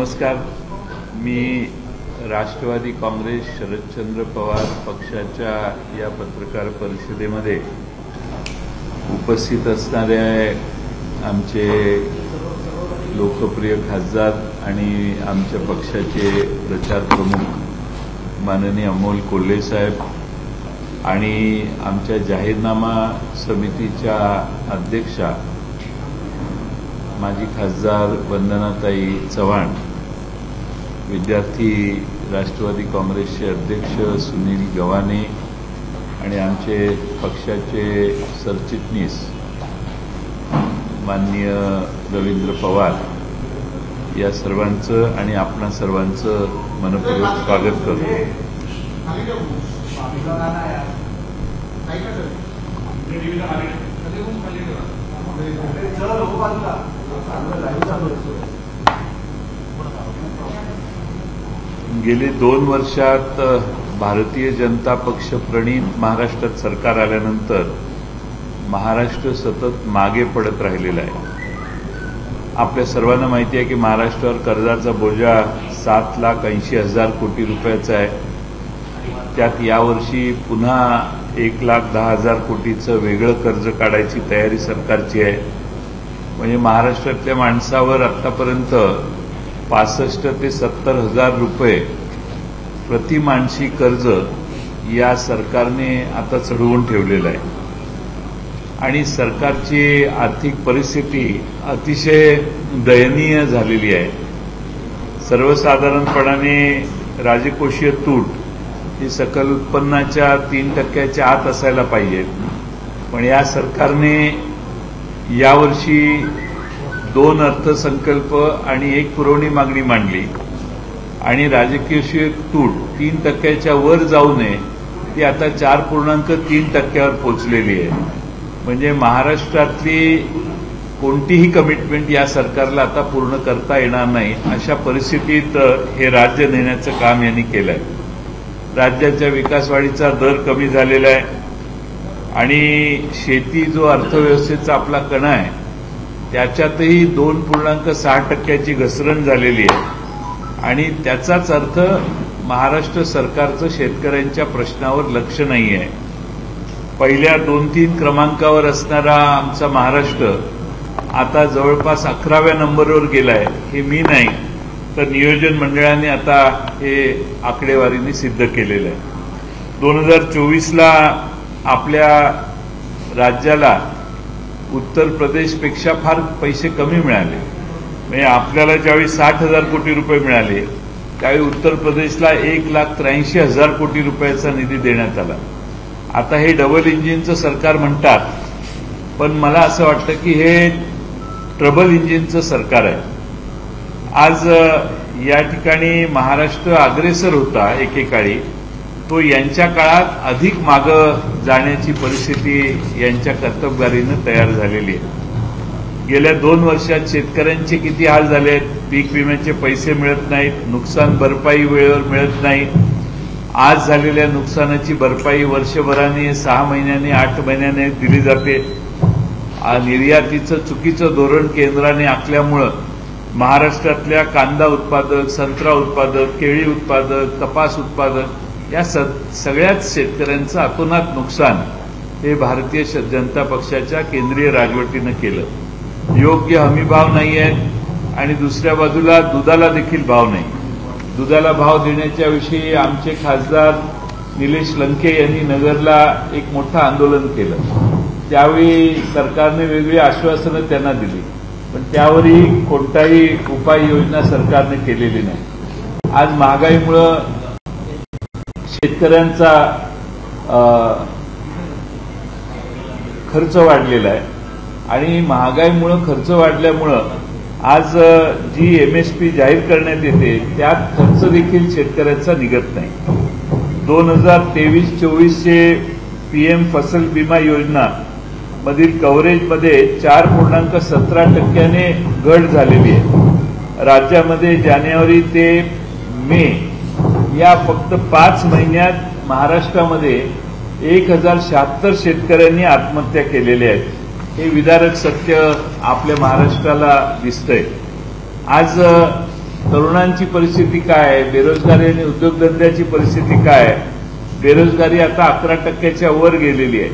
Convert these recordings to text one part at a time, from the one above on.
नमस्कार. मी राष्ट्रवादी काँग्रेस शरदचंद्र पवार पक्षाच्या या पत्रकार परिषदेमध्ये उपस्थित असणारे आमचे लोकप्रिय खासदार आणि आमच्या पक्षाचे प्रचार प्रमुख माननीय अमोल कोल्हे साहेब आणि आमच्या जाहीरनामा समितीच्या अध्यक्षा माजी खासदार वंदनाताई चव्हाण. विद्यार्थी राष्ट्रवादी काँग्रेसचे अध्यक्ष सुनील गव्हाणे आणि आमचे पक्षाचे सरचिटणीस माननीय रवींद्र पवार या सर्वांचं आणि आपणा सर्वांचं मनपूर्वक स्वागत करतो गेले दोन वर्षात भारतीय जनता पक्ष प्रणीत महाराष्ट्रात सरकार आल्यानंतर महाराष्ट्र सतत मागे पडत राहिलेला आहे. आपल्या सर्वांना माहिती आहे की महाराष्ट्रावर कर्जाचा बोजा सात लाख ऐंशी हजार कोटी रुपयाचा आहे. त्यात यावर्षी पुन्हा एक लाख दहा हजार कोटीचं वेगळं कर्ज काढायची तयारी सरकारची आहे. म्हणजे महाराष्ट्रातल्या माणसावर आतापर्यंत पासष्ट ते सत्तर हजार रुपये प्रतिमानसी कर्ज या सरकारने आता चढवून ठेवलेलं आहे. आणि सरकारची आर्थिक परिस्थिती अतिशय दयनीय झालेली आहे. सर्वसाधारणपणाने राजकोषीय तूट ही सकल उत्पन्नाच्या तीन टक्क्याच्या आत असायला पाहिजे. पण या सरकारने यावर्षी दोन अर्थसंकल्प आणि एक पुरवणी मागणी मांडली. आणि राजकीय तूट तीन टक्क्याच्या वर जाऊ नये ती आता चार पूर्णांक तीन टक्क्यावर पोचलेली आहे. म्हणजे महाराष्ट्रातली कोणतीही कमिटमेंट या सरकारला आता पूर्ण करता येणार नाही अशा परिस्थितीत हे राज्य नेण्याचं काम यांनी केलं आहे राज्याच्या विकासवाढीचा दर कमी झालेला आहे. आणि शेती जो अर्थव्यवस्थेचा आपला कणा आहे त्याच्यातही दोन पूर्णांक सहा टक्क्याची घसरण झालेली आहे. आणि त्याचाच अर्थ महाराष्ट्र सरकारचं शेतकऱ्यांच्या प्रश्नावर लक्ष नाही आहे पहिल्या दोन तीन क्रमांकावर असणारा आमचा महाराष्ट्र आता जवळपास अकराव्या नंबरवर गेलाय हे मी नाही. तर नियोजन मंडळाने आता हे आकडेवारीने सिद्ध केलेलं आहे. दोन हजार चोवीसला आपल्या राज्याला उत्तर प्रदेशपेक्षा फार पैसे कमी मिळाले. म्हणजे आपल्याला ज्यावेळी साठ हजार कोटी रुपये मिळाले त्यावेळी उत्तर प्रदेशला एक लाख त्र्याऐंशी हजार कोटी रुपयाचा निधी देण्यात आला. आता हे डबल इंजिनचं सरकार म्हणतात पण मला असं वाटतं की हे ट्रबल इंजिनचं सरकार आहे. आज या ठिकाणी महाराष्ट्र अग्रेसर होता एकेकाळी. तो यांच्या काळात अधिक मागं जाण्याची परिस्थिती यांच्या कर्तबगारीनं तयार झालेली आहे. गेल्या दोन वर्षात शेतकऱ्यांचे किती हाल झाले पीक विम्याचे पैसे मिळत नाहीत नुकसान भरपाई वेळेवर मिळत नाही. आज झालेल्या नुकसानाची भरपाई वर्षभराने सहा महिन्यांनी आठ महिन्याने दिली जाते. निर्यातीचं चुकीचं धोरण केंद्राने आखल्यामुळं महाराष्ट्रातल्या कांदा उत्पादक संत्रा उत्पादक केळी उत्पादक कपास उत्पादक या सगळ्याच शेतकऱ्यांचं अतोनात नुकसान हे भारतीय जनता पक्षाच्या केंद्रीय राजवटीनं केलं. योग्य हमीभाव नाही आहेत आणि दुसऱ्या बाजूला दुधाला देखील भाव नाही. दुधाला भाव देण्याच्या विषयी आमचे खासदार निलेश लंके यांनी नगरला एक मोठं आंदोलन केलं. त्यावेळी सरकारने वेगळी आश्वासनं त्यांना दिली. पण त्यावरही कोणताही उपाययोजना सरकारने केलेली नाही. आज महागाईमुळं शेतकऱ्यांचा खर्च वाढलेला आहे. आणि महागाईमुळं खर्च वाढल्यामुळं आज जी एमएसपी जाहीर करण्यात येते त्यात खर्च देखील शेतकऱ्यांचा निघत नाही. दोन हजार तेवीस चोवीसचे पीएम फसल विमा योजना मधील कव्हरेजमध्ये चार पूर्णांक सतरा टक्क्याने घट झालेली आहे. राज्यामध्ये जानेवारी ते मे या फक्त पाच महिन्यात महाराष्ट्रामध्ये एक हजार शहात्तर शेतकऱ्यांनी आत्महत्या केलेल्या आहेत हे विदारक सत्य आपल्या महाराष्ट्राला दिसतंय. आज तरुणांची परिस्थिती काय? आहे बेरोजगारी आणि उद्योगधंद्याची परिस्थिती काय? आहे बेरोजगारी आता अकरा टक्क्याच्या वर गेलेली आहे.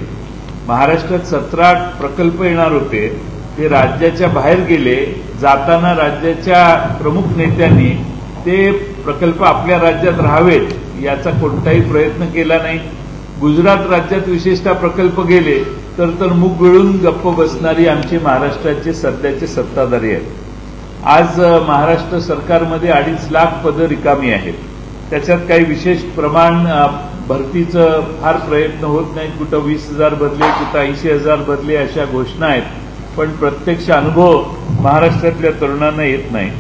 महाराष्ट्रात सतरा प्रकल्प येणार होते. ते राज्याच्या बाहेर गेले. जाताना राज्याच्या प्रमुख नेत्यांनी ते प्रकल्प आपल्या राज्यात राहावेत याचा कोणताही प्रयत्न केला नाही. गुजरात राज्यात विशेषतः प्रकल्प गेले तर तर मुग गिळून गप्प बसणारी आमची महाराष्ट्राचे सध्याचे सत्ताधारी आहेत. आज महाराष्ट्र सरकारमध्ये अडीच लाख पदं रिकामी आहेत. त्याच्यात काही विशेष प्रमाण भरतीचं फार प्रयत्न होत नाहीत. कुठं वीस हजार बदले कुठं ऐंशी हजार बदले अशा घोषणा आहेत. पण प्रत्यक्ष अनुभव महाराष्ट्रातल्या तरुणांना येत नाही.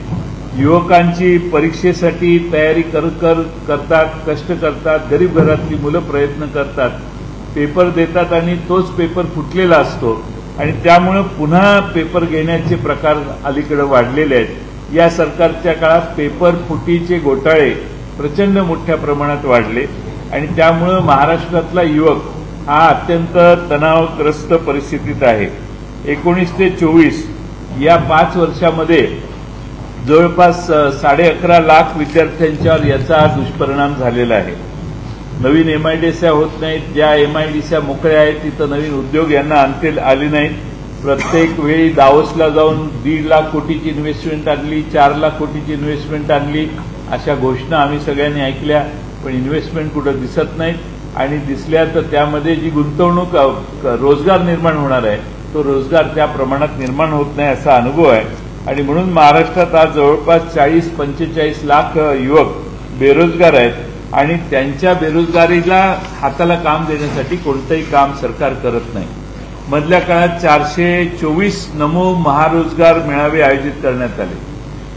युवकांची परीक्षेसाठी तयारी कर कर करतात कष्ट करतात गरीब घरातली मुलं प्रयत्न करतात. पेपर देतात आणि तोच पेपर फुटलेला असतो. आणि त्यामुळं पुन्हा पेपर घेण्याचे प्रकार अलीकडे वाढलेले आहेत. या सरकारच्या काळात पेपर फुटीचे घोटाळे प्रचंड मोठ्या प्रमाणात वाढले. आणि त्यामुळं महाराष्ट्रातला युवक हा अत्यंत तणावग्रस्त परिस्थितीत आहे. एकोणीस ते चोवीस या पाच वर्षामध्ये जवळपास साडे अकरा लाख विद्यार्थ्यांच्यावर याचा दुष्परिणाम झालेला आहे. नवीन एमआयडीस्या होत नाहीत. ज्या एमआयडीस्या मोकळ्या आहेत तिथं नवीन उद्योग यांना आणते आले नाहीत. प्रत्येक वेळी दावोसला जाऊन दीड लाख कोटीची इन्व्हेस्टमेंट आणली चार लाख कोटीची इन्व्हेस्टमेंट आणली अशा घोषणा आम्ही सगळ्यांनी ऐकल्या पण इन्व्हेस्टमेंट कुठं दिसत नाहीत. आणि दिसल्या तर त्यामध्ये जी गुंतवणूक रोजगार निर्माण होणार आहे तो रोजगार त्या प्रमाणात निर्माण होत नाही असा अनुभव आहे. आणि म्हणून महाराष्ट्रात आज जवळपास चाळीस पंचेचाळीस लाख युवक बेरोजगार आहेत आणि त्यांच्या बेरोजगारीला हाताला काम देण्यासाठी कोणतंही काम सरकार करत नाही. मधल्या काळात चारशे चोवीस नमो महारोजगार मेळावे आयोजित करण्यात आले.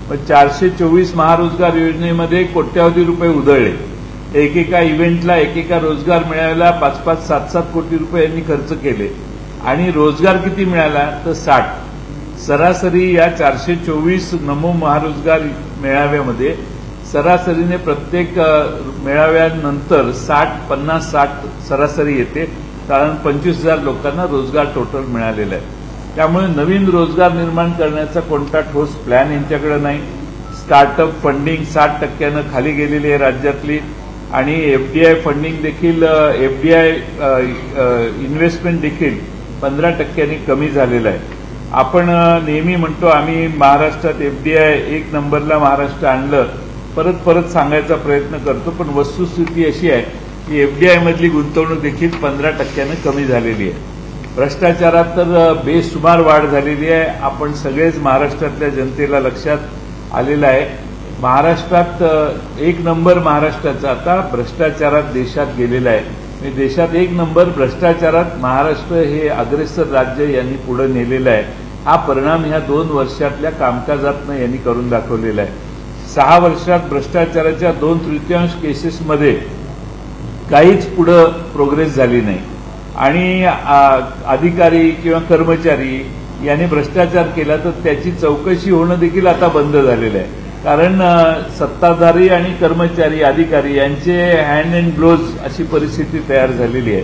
मग चारशे चोवीस महारोजगार योजनेमध्ये कोट्यावधी रुपये उधळले. एकेका इव्हेंटला एकेका रोजगार मिळायला पाच पाच सात सात कोटी रुपये यांनी खर्च केले. आणि रोजगार किती मिळाला? तर साठ. सरासरी या चारशे चोवीस नमो महारोजगार मेळाव्यामध्ये सरासरीने प्रत्येक मेळाव्यानंतर साठ पन्नास साठ सरासरी येते. कारण पंचवीस हजार लोकांना रोजगार टोटल मिळालेला आहे. त्यामुळे नवीन रोजगार निर्माण करण्याचा कोणता ठोस प्लॅन यांच्याकडे नाही. स्टार्टअप फंडिंग साठ टक्क्यानं खाली गेलेली आहे राज्यातली. आणि एफडीआय फंडिंग देखील एफडीआय इन्व्हेस्टमेंट देखील पंधरा टक्क्यांनी कमी झालेलं आहे. आपण नेहमी म्हणतो आम्ही महाराष्ट्रात एफडीआय एक नंबरला महाराष्ट्र आणलं परत परत सांगायचा प्रयत्न करतो पण वस्तुस्थिती अशी आहे की एफडीआय मधली गुंतवणूक देखील पंधरा टक्क्यानं कमी झालेली आहे. भ्रष्टाचारात तर बेसुमार वाढ झालेली आहे. आपण सगळेच महाराष्ट्रातल्या जनतेला लक्षात आलेलं आहे. महाराष्ट्रात एक नंबर महाराष्ट्राचा आता भ्रष्टाचारात देशात गेलेला आहे. देशात एक नंबर भ्रष्टाचारात महाराष्ट्र हे अग्रेसर राज्य यांनी पुढे नेलेलं आहे. हा परिणाम ह्या दोन वर्षातल्या कामकाजातनं यांनी करून दाखवलेला आहे. सहा वर्षात भ्रष्टाचाराच्या दोन तृतीयांश केसेसमध्ये काहीच पुढं प्रोग्रेस झाली नाही. आणि अधिकारी किंवा कर्मचारी यांनी भ्रष्टाचार केला तर त्याची चौकशी होणं देखील आता बंद झालेलं आहे. कारण सत्ताधारी आणि कर्मचारी अधिकारी यांचे हँड अँड ग्लोव्ज अशी परिस्थिती तयार झालेली आहे.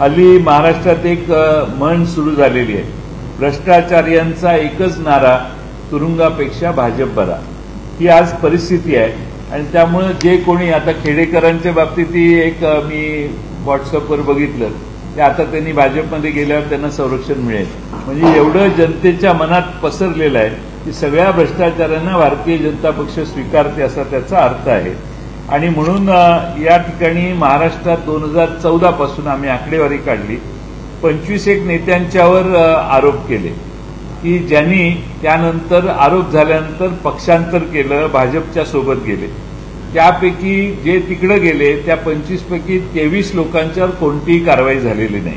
हल्ली महाराष्ट्रात एक म्हण सुरू झालेली आहे. भ्रष्टाचार्यांचा एकच नारा तुरुंगापेक्षा भाजप बरा. ही आज परिस्थिती आहे आणि त्यामुळे जे कोणी आता खेडेकरांच्या बाबतीत ती एक मी व्हॉट्सअपवर बघितलं की आता त्यांनी भाजपमध्ये गेल्यावर त्यांना संरक्षण मिळेल. म्हणजे एवढं जनतेच्या मनात पसरलेलं आहे की सगळ्या भ्रष्टाचारांना भारतीय जनता पक्ष स्वीकारते असा त्याचा अर्थ आहे. आणि म्हणून या ठिकाणी महाराष्ट्रात दोन हजार चौदा पासून आम्ही आकडेवारी काढली. पंचवीस एक नेत्यांच्यावर आरोप केले. की ज्यांनी त्यानंतर आरोप झाल्यानंतर पक्षांतर केलं भाजपच्या सोबत गेले. त्यापैकी जे तिकडे गेले त्या पंचवीस पैकी तेवीस लोकांच्यावर कोणतीही कारवाई झालेली नाही.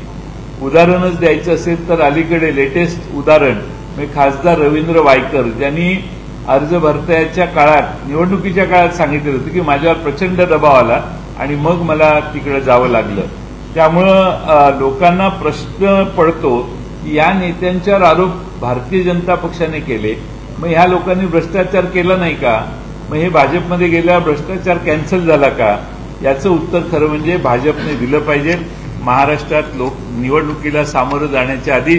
उदाहरणच द्यायचं असेल तर अलीकडे लेटेस्ट उदाहरण म्हणजे खासदार रवींद्र वायकर ज्यांनी अर्ज भरत्याच्या काळात निवडणुकीच्या काळात सांगितलं होतं की माझ्यावर प्रचंड दबाव आला आणि मग मला तिकडे जावं लागलं. त्यामुळं लोकांना प्रश्न पडतो की या नेत्यांच्यावर आरोप भारतीय जनता पक्षाने केले. मग ह्या लोकांनी भ्रष्टाचार केला नाही का? मग हे भाजपमध्ये गेल्यावर भ्रष्टाचार कॅन्सल झाला का? याचं उत्तर खरं म्हणजे भाजपने दिलं पाहिजे. महाराष्ट्रात लोक निवडणुकीला सामोरं जाण्याच्या आधी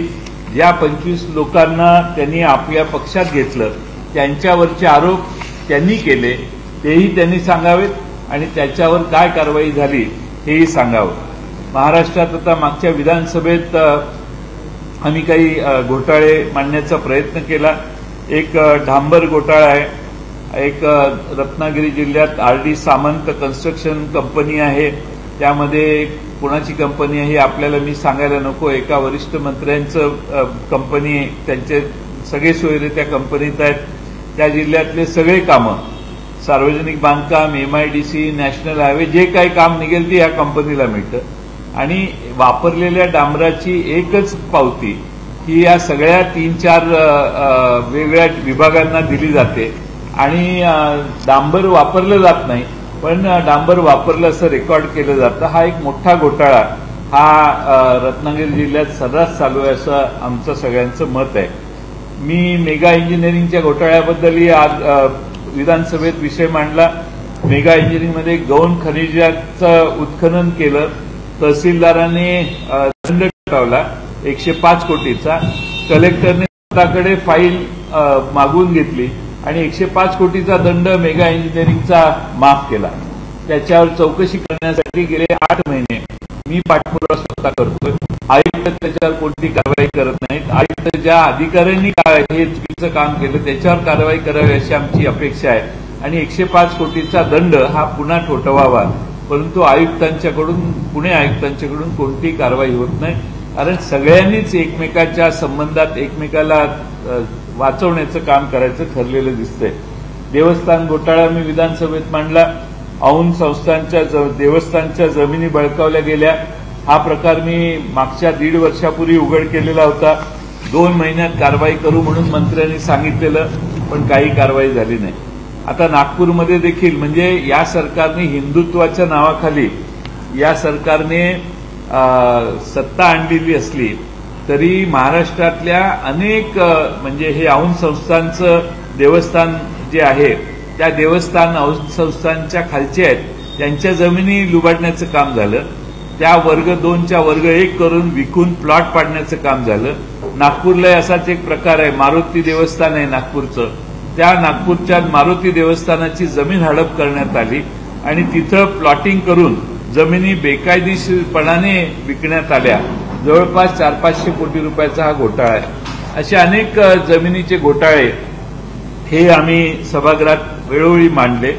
या पंचवीस लोकांना त्यांनी आपल्या पक्षात घेतलं. त्यांच्यावरचे आरोप त्यांनी केले तेही त्यांनी सांगावेत आणि त्याच्यावर काय कारवाई झाली हेही सांगावं. महाराष्ट्रात आता मागच्या विधानसभेत आम्ही काही घोटाळे मांडण्याचा प्रयत्न केला. एक ढांबर डांबर घोटाळा आहे. एक रत्नागिरी जिल्ह्यात R D Samant construction company आहे. त्यामध्ये कोणाची कंपनी आहे हे आपल्याला मी सांगायला नको. एका वरिष्ठ मंत्र्यांचं कंपनी त्यांचे सगळे सोयरे त्या कंपनीत आहेत. त्या जिल्ह्यातले सगळे कामं सार्वजनिक बांधकाम एमआयडीसी नॅशनल हायवे जे काही काम निघेल ते या कंपनीला मिळतं. आणि वापरलेल्या डांबराची एकच पावती ही या सगळ्या तीन चार वेगळ्या विभागांना दिली जाते. आणि डांबर वापरलं जात नाही. पण डांबर वापरलं असं रेकॉर्ड केलं जातं. हा एक मोठा घोटाळा. हा रत्नागिरी जिल्ह्यात सर्रास चालू आहे असं आमचं सगळ्यांचं मत आहे. मी मेगा इंजिनिअरिंगच्या घोटाळ्याबद्दलही आज विधानसभेत विषय मांडला. मेगा इंजिनिअरिंगमध्ये गौण खनिजाचं उत्खनन केलं. तहसीलदाराने दंड ठरवला एकशे पाच कोटीचा. कलेक्टरने स्वतःकडे फाईल मागून घेतली. आणि एकशे पाच कोटीचा दंड मेगा इंजिनिअरिंगचा माफ केला. त्याच्यावर चौकशी करण्यासाठी गेले आठ महिने. मी पाठपुरावा स्वतः करतोय. आयुक्त त्याच्यावर कोणती कारवाई करत नाहीत. आयुक्त ज्या अधिकाऱ्यांनी काय हे चुकीचं काम केलं त्याच्यावर कारवाई करावी अशी आमची अपेक्षा आहे. आणि एकशे पाच कोटीचा दंड हा पुन्हा ठोठवावा. परंतु आयुक्तांच्याकडून पुणे आयुक्तांच्याकडून कोणतीही कारवाई होत नाही. कारण सगळ्यांनीच एकमेकाच्या संबंधात एकमेकाला वाचवण्याचं काम करायचं ठरलेलं दिसतंय. देवस्थान घोटाळा मी विधानसभेत मांडला. औन संस्थांच्या ज- देवस्थानच्या जमिनी बळकावल्या गेल्या. हा प्रकार मी मागच्या दीड वर्षापूर्वी उघड केलेला होता. दोन महिन्यात कारवाई करू म्हणून मंत्र्यांनी सांगितलेलं पण काही कारवाई झाली नाही. आता नागपूरमध्ये देखील म्हणजे या सरकारने हिंदुत्वाच्या नावाखाली या सरकारने सत्ता आणलेली असली तरी महाराष्ट्रातल्या अनेक म्हणजे हे औन संस्थांचं देवस्थान जे आहे त्या देवस्थान औन संस्थांच्या खालचे आहेत त्यांच्या जमिनी लुबाडण्याचं काम झालं. त्या वर्ग दोनच्या वर्ग एक करून विकून प्लॉट पाडण्याचं काम झालं. नागपूरला असाच एक प्रकार आहे मारुती देवस्थान आहे नागपूरचं. त्या नागपूरच्या मारुती देवस्थानाची जमीन हडप करण्यात आली आणि तिथं प्लॉटिंग करून जमिनी बेकायदेशीरपणाने विकण्यात आल्या. जवळपास चार पाचशे कोटी रुपयाचा हा घोटाळा आहे. असे अनेक जमिनीचे घोटाळे हे आम्ही सभागृहात वेळोवेळी मांडले.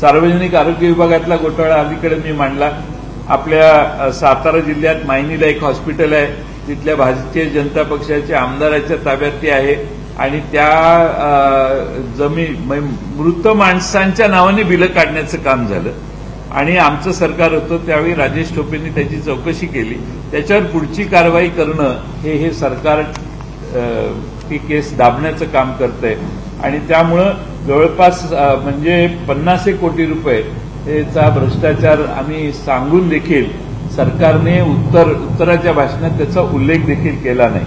सार्वजनिक आरोग्य विभागातला घोटाळा अलीकडे मी मांडला. आपल्या सातारा जिल्ह्यात मायनीला एक हॉस्पिटल आहे. तिथल्या भारतीय जनता पक्षाच्या आमदाराच्या ताब्यात ते आहे. आणि त्या जमी जमीन मृत माणसांच्या नावाने बिलं काढण्याचं काम झालं. आणि आमचं सरकार होतं त्यावेळी राजेश टोपेंनी त्याची चौकशी केली. त्याच्यावर पुढची कारवाई करणं हे हे सरकार ही ती केस दाबण्याचं काम करतंय. आणि त्यामुळं जवळपास म्हणजे पन्नास एक कोटी रुपयेचा भ्रष्टाचार आम्ही सांगून देखील सरकारने उत्तर उत्तराच्या भाषणात त्याचा उल्लेख देखील केला नाही.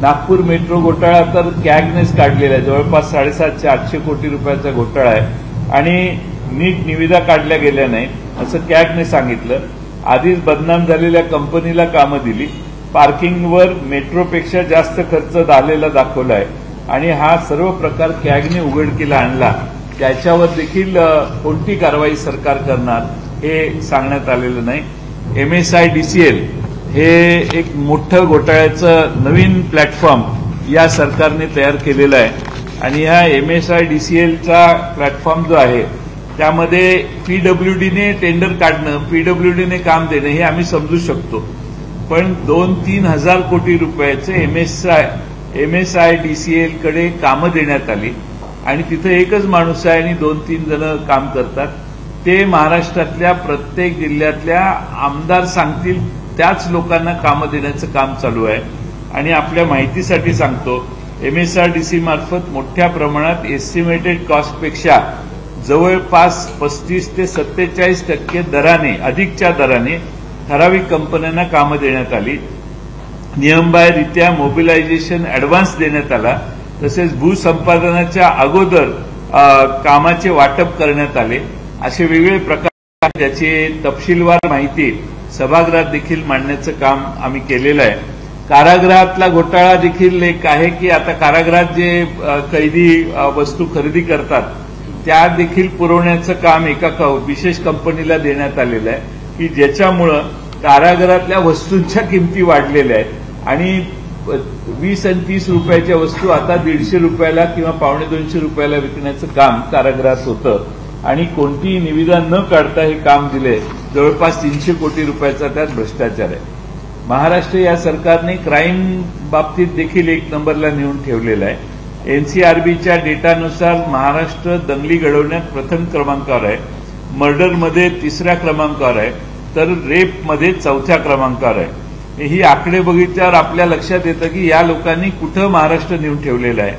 नागपूर मेट्रो घोटाळा तर कॅगनेच काढलेला आहे. जवळपास साडेसातशे आठशे कोटी रुपयाचा घोटाळा आहे. आणि नीट निविदा काढल्या गेल्या नाही असं कॅगने सांगितलं. आधीच बदनाम झालेल्या कंपनीला कामं दिली. पार्किंगवर मेट्रोपेक्षा जास्त खर्च झालेला दाखवला आहे आणि हा सर्व प्रकार कॅगने उघडकीला आणला. त्याच्यावर देखील कोणती कारवाई सरकार करणार हे सांगण्यात आलेलं नाही. एमएसआयडीसीएल हे एक मोठं घोटाळ्याचं नवीन प्लॅटफॉर्म या सरकारने तयार केलेलं आहे. आणि ह्या एमएसआयडीसीएलचा प्लॅटफॉर्म जो आहे त्यामध्ये पीडब्ल्यूडीने टेंडर काढणं पीडब्ल्यूडीने काम देणं हे आम्ही समजू शकतो. पण दोन तीन हजार कोटी रुपयाचे एमएसआय एमएसआयडीसीएलकडे कामं देण्यात आली. आणि तिथं एकच माणूस आहे आणि दोन तीन जण काम करतात. ते महाराष्ट्रातल्या प्रत्येक जिल्ह्यातल्या आमदार सांगतील त्याच लोकांना कामं देण्याचं काम चालू आहे. आणि आपल्या माहितीसाठी सांगतो एमएसआरडीसी मार्फत मोठ्या प्रमाणात एस्टिमेटेड कॉस्टपेक्षा जवळपास पस्तीस ते सत्तेचाळीस टक्के दराने अधिकच्या दराने ठराविक कंपन्यांना कामं देण्यात आली. नियमबाह्यरित्या मोबिलायझेशन ऍडव्हान्स देण्यात आला. तसेच भूसंपादनाच्या अगोदर कामाचे वाटप करण्यात आले. असे वेगवेगळे प्रकार त्याची तपशीलवार माहिती सभागृहात देखील मांडण्याचं काम आम्ही केलेलं आहे. कारागृहातला घोटाळा देखील एक आहे की आता कारागृहात जे कैदी वस्तू खरेदी करतात त्या देखील पुरवण्याचं काम एका विशेष कंपनीला देण्यात आलेलं आहे की ज्याच्यामुळं कारागृहातल्या वस्तूंच्या किमती वाढलेल्या आहेत. आणि वीस आणि तीस रुपयाच्या वस्तू आता दीडशे रुपयाला किंवा पावणे दोनशे रुपयाला विकण्याचं काम कारागृहात होतं. आणि कोणतीही निविदा न काढता हे काम दिले जवळपास तीनशे कोटी रुपयाचा त्यात भ्रष्टाचार आहे. महाराष्ट्र या सरकारने क्राईम बाबतीत देखील एक नंबरला नेऊन ठेवलेला आहे. एनसीआरबीच्या डेटानुसार महाराष्ट्र दंगली घडवण्यात प्रथम क्रमांकावर आहे. मर्डरमध्ये तिसऱ्या क्रमांकावर आहे. तर रेपमध्ये चौथ्या क्रमांकावर आहे. ही आकडे बघितल्यावर आपल्या लक्षात येतं की या लोकांनी कुठं महाराष्ट्र नेऊन ठेवलेलं आहे.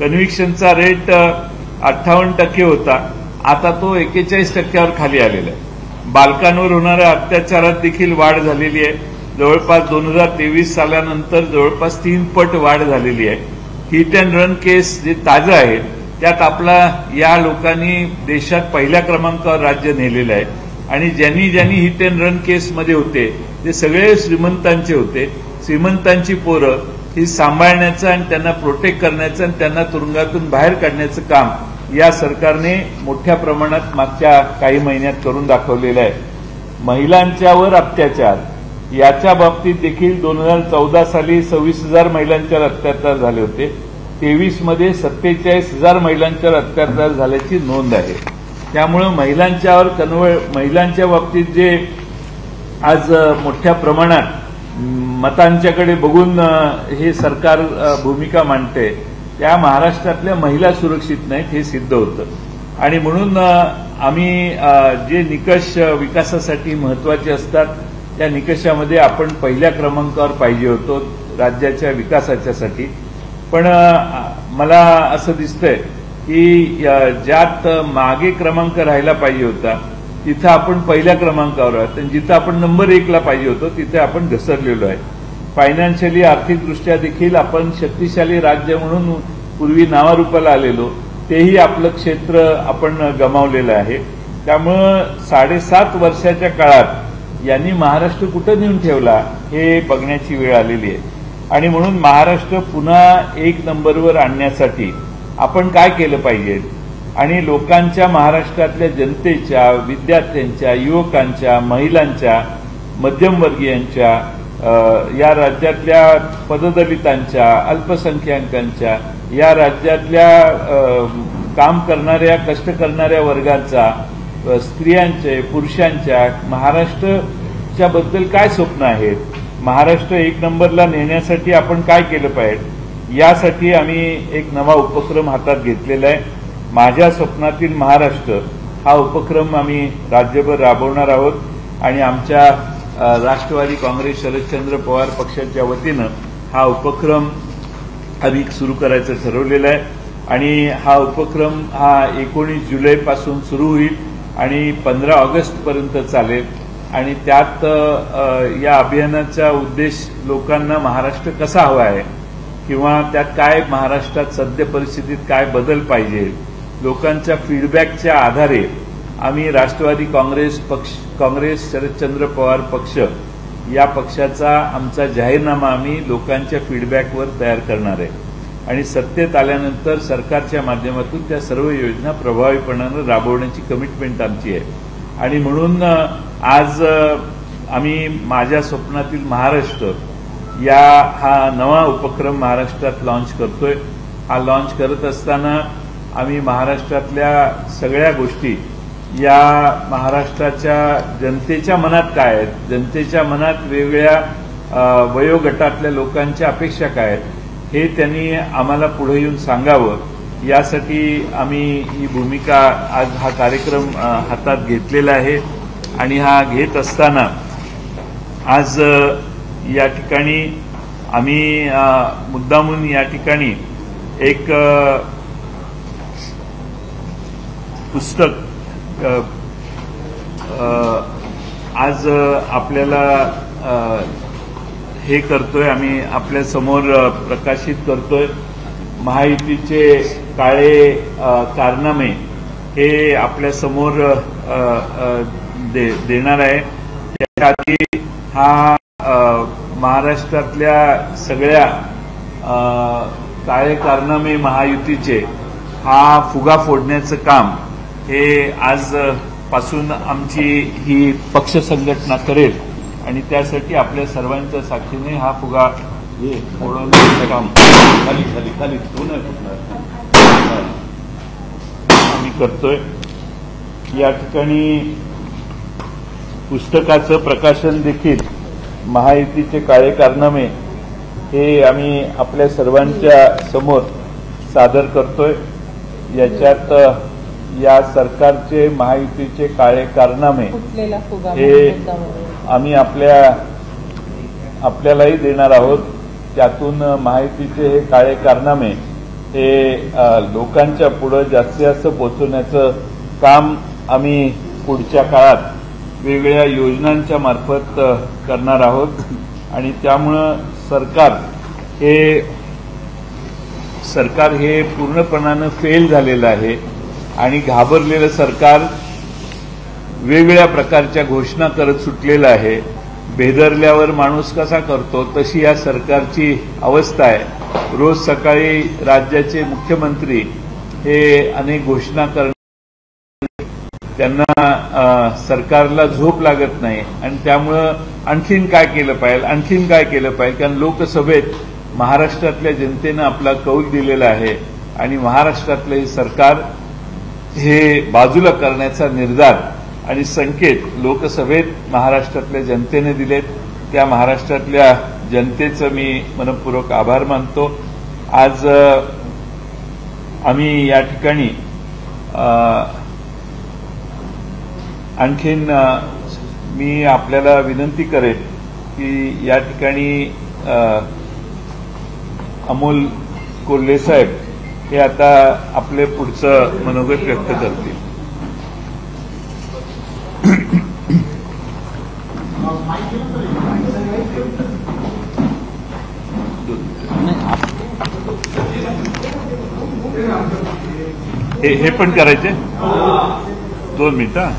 कन्व्हिक्शनचा रेट अठ्ठावन्न टक्के होता. आता तो एकेचाळीस टक्क्यावर खाली आलेला आहे. बालकांवर होणाऱ्या अत्याचारात देखील वाढ झालेली आहे. जवळपास दोन हजार तेवीस सालानंतर जवळपास तीन पट वाढ झालेली आहे. हिट अँड रन केस जे ताजं आहे त्यात आपला या लोकांनी देशात पहिल्या क्रमांकावर राज्य नेलेलं आहे. आणि ज्यांनी ज्यांनी हिट अँड रन केसमध्ये होते ते सगळे श्रीमंतांचे होते. श्रीमंतांची पोरं ही सांभाळण्याचं आणि त्यांना प्रोटेक्ट करण्याचं आणि त्यांना तुरुंगातून बाहेर काढण्याचं काम या सरकारने मोठ्या प्रमाणात मागच्या काही महिन्यात करून दाखवलेलं आहे. महिलांच्यावर अत्याचार याच्या बाबतीत देखील दोन हजार चौदा साली सव्वीस हजार महिलांच्यावर अत्याचार झाले होते. तेवीसमध्ये सत्तेचाळीस हजार महिलांच्यावर अत्याचार झाल्याची नोंद आहे. त्यामुळं महिलांच्यावर कन्व महिलांच्या बाबतीत जे आज मोठ्या प्रमाणात मतांच्याकडे बघून हे सरकार भूमिका मांडते त्या महाराष्ट्रातल्या महिला सुरक्षित नाहीत हे सिद्ध होतं. आणि म्हणून आम्ही जे निकष विकासासाठी महत्त्वाचे असतात त्या निकषामध्ये आपण पहिल्या क्रमांकावर पाहिजे होतो राज्याच्या विकासाच्यासाठी पण मला असं दिसतंय की ज्यात मागे क्रमांक राहायला पाहिजे होता तिथं आपण पहिल्या क्रमांकावर आहोत. आणि जिथं आपण नंबर एकला पाहिजे होतो तिथे आपण घसरलेलो आहे. फायनान्शियली आर्थिकदृष्ट्या देखील आपण शक्तिशाली राज्य म्हणून पूर्वी नावारूपाला आलेलो तेही आपलं क्षेत्र आपण गमावलेलं आहे. त्यामुळं साडेसात वर्षाच्या काळात यांनी महाराष्ट्र कुठं नेऊन ठेवला हे बघण्याची वेळ आलेली आहे. आणि म्हणून महाराष्ट्र पुन्हा एक नंबरवर आणण्यासाठी आपण काय केलं पाहिजे? आणि लोकांच्या महाराष्ट्रातल्या जनतेच्या विद्यार्थ्यांच्या युवकांच्या महिलांच्या मध्यमवर्गीयांच्या या राज्यातल्या पददलितांच्या अल्पसंख्याकांच्या या राज्यातल्या काम करणाऱ्या कष्ट करणाऱ्या वर्गाचा स्त्रियांचे पुरुषांच्या महाराष्ट्राच्या बद्दल काय स्वप्न आहेत? महाराष्ट्र एक नंबरला नेण्यासाठी आपण काय केलं पाहिजे? यासाठी आम्ही एक नवा उपक्रम हातात घेतलेला आहे. माझ्या स्वप्नातील महाराष्ट्र हा उपक्रम आम्ही राज्यभर राबवणार आहोत आणि आमच्या राष्ट्रवादी काँग्रेस शरदचंद्र पवार पक्षाच्या वतीनं हा उपक्रम आम्ही सुरू करायचं ठरवलेलं आहे. आणि हा उपक्रम हा एकोणीस जुलैपासून सुरू होईल. आणि पंधरा ऑगस्टपर्यंत चालेल. आणि त्यात या अभियानाचा उद्देश लोकांना महाराष्ट्र कसा हवा आहे? किंवा त्यात काय महाराष्ट्रात सद्य परिस्थितीत काय बदल पाहिजे? लोकांच्या फीडबॅकच्या आधारे आम्ही राष्ट्रवादी काँग्रेस पक्ष काँग्रेस शरदचंद्र पवार पक्ष या पक्षाचा आमचा जाहीरनामा आम्ही लोकांच्या फीडबॅकवर तयार करणार आहे. आणि सत्तेत आल्यानंतर सरकारच्या माध्यमातून त्या सर्व योजना प्रभावीपणानं राबवण्याची कमिटमेंट आमची आहे. आणि म्हणून आज आम्ही माझ्या स्वप्नातील महाराष्ट्र या हा नवा उपक्रम महाराष्ट्रात लॉन्च करतोय. हा लॉन्च करत असताना आम्ही महाराष्ट्रातल्या सगळ्या गोष्टी या महाराष्ट्राच्या जनतेच्या मनात काय आहेत? जनतेच्या मनात वेगवेगळ्या वयोगटातल्या लोकांच्या अपेक्षा काय आहेत? हे त्यांनी आम्हाला पुढे येऊन सांगावं. यासाठी आम्ही ही भूमिका आज हा कार्यक्रम हातात घेतलेला आहे आणि हा घेत असताना आज या ठिकाणी आम्ही मुद्दामून या ठिकाणी एक पुस्तक आज आपल्याला हे करतोय आम्ही आपल्यासमोर प्रकाशित करतोय. महायुतीचे काळे कारनामे हे आपल्यासमोर दे, देणार आहे. त्याच्या आधी हा महाराष्ट्रातल्या सगळ्या काळे कारनामे महायुतीचे हा फुगा फोडण्याचं काम हे आज पासून आमची ही पक्ष संघटना करेल. आणि त्यासाठी आपल्या सर्वांच्या साक्षीने हा फुगा काम खाली खाली खाली. आम्ही करतोय या ठिकाणी पुस्तकाचं प्रकाशन देखील महायुतीचे काळे कारनामे हे आम्ही आपल्या सर्वांच्या समोर सादर करतोय याच्यात या सरकारचे महायुतीचे काळे कारनामे हे. आम्ही आपल्या आपल्यालाही देणार आहोत. त्यातून माहितीचे हे काळे कारनामे हे लोकांच्या पुढं जास्तीत जास्त पोचवण्याचं काम आम्ही पुढच्या काळात वेगवेगळ्या योजनांच्या मार्फत करणार आहोत. आणि त्यामुळं सरकार हे सरकार हे पूर्णपणानं फेल झालेलं आहे. आणि घाबरलेलं सरकार वेगवेगळ्या प्रकारच्या घोषणा करत सुटलेलं आहे. बेदरल्यावर माणूस कसा करतो? तशी या सरकारची अवस्था आहे. रोज सकाळी राज्याचे मुख्यमंत्री हे अनेक घोषणा कर त्यांना सरकारला झोप लागत नाही. आणि त्यामुळं आणखीन काय केलं पाहिजे? आणखीन काय केलं पाहिजे? कारण लोकसभेत महाराष्ट्रातल्या जनतेनं आपला कौल दिलेला आहे. आणि महाराष्ट्रातलं हे सरकार हे बाजूला करण्याचा निर्धार आणि संकेत लोकसभेत महाराष्ट्रातल्या जनतेने दिलेत. त्या महाराष्ट्रातल्या जनतेचं मी मनपूर्वक आभार मानतो. आज आम्ही या ठिकाणी आणखीन मी आपल्याला विनंती करेन की या ठिकाणी अमोल कोल्हे साहेब हे आता आपले पुढचं मनोगत व्यक्त करतील. हे हे पण करायचे? दोन मिनिटं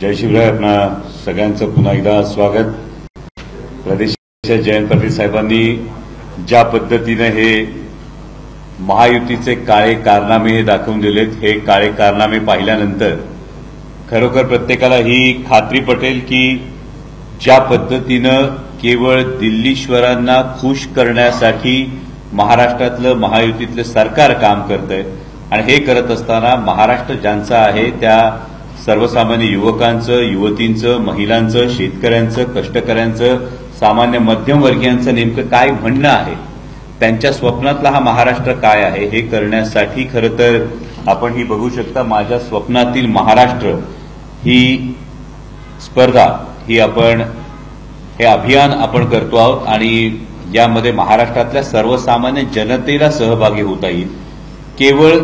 जय शिवराय आपणा सगळ्यांचं पुन्हा एकदा स्वागत. प्रदेशाच्या जयंत पाटील साहेबांनी ज्या पद्धतीनं हे महायुतीचे काळे कारनामे हे दाखवून दिलेत हे काळे कारनामे पाहिल्यानंतर खरोखर प्रत्येकाला ही खात्री पटेल की ज्या पद्धतीनं केवळ दिल्लीश्वरांना खुश करण्यासाठी महाराष्ट्रातलं महायुतीतलं सरकार काम करतंय आणि हे करत असताना महाराष्ट्र ज्यांचा आहे त्या सर्वसामान्य युवकांचं युवतींचं महिलांचं शेतकऱ्यांचं कष्टकऱ्यांचं सामान्य मध्यमवर्गीयांचं नेमकं काय म्हणणं आहे? त्यांच्या स्वप्नातला हा महाराष्ट्र काय आहे? हे करण्यासाठी खरं तर आपण ही बघू शकता माझ्या स्वप्नातील महाराष्ट्र ही स्पर्धा ही आपण हे अभियान आपण करतो आहोत आणि यामध्ये महाराष्ट्रातल्या सर्वसामान्य जनतेला सहभागी होता येईल. केवळ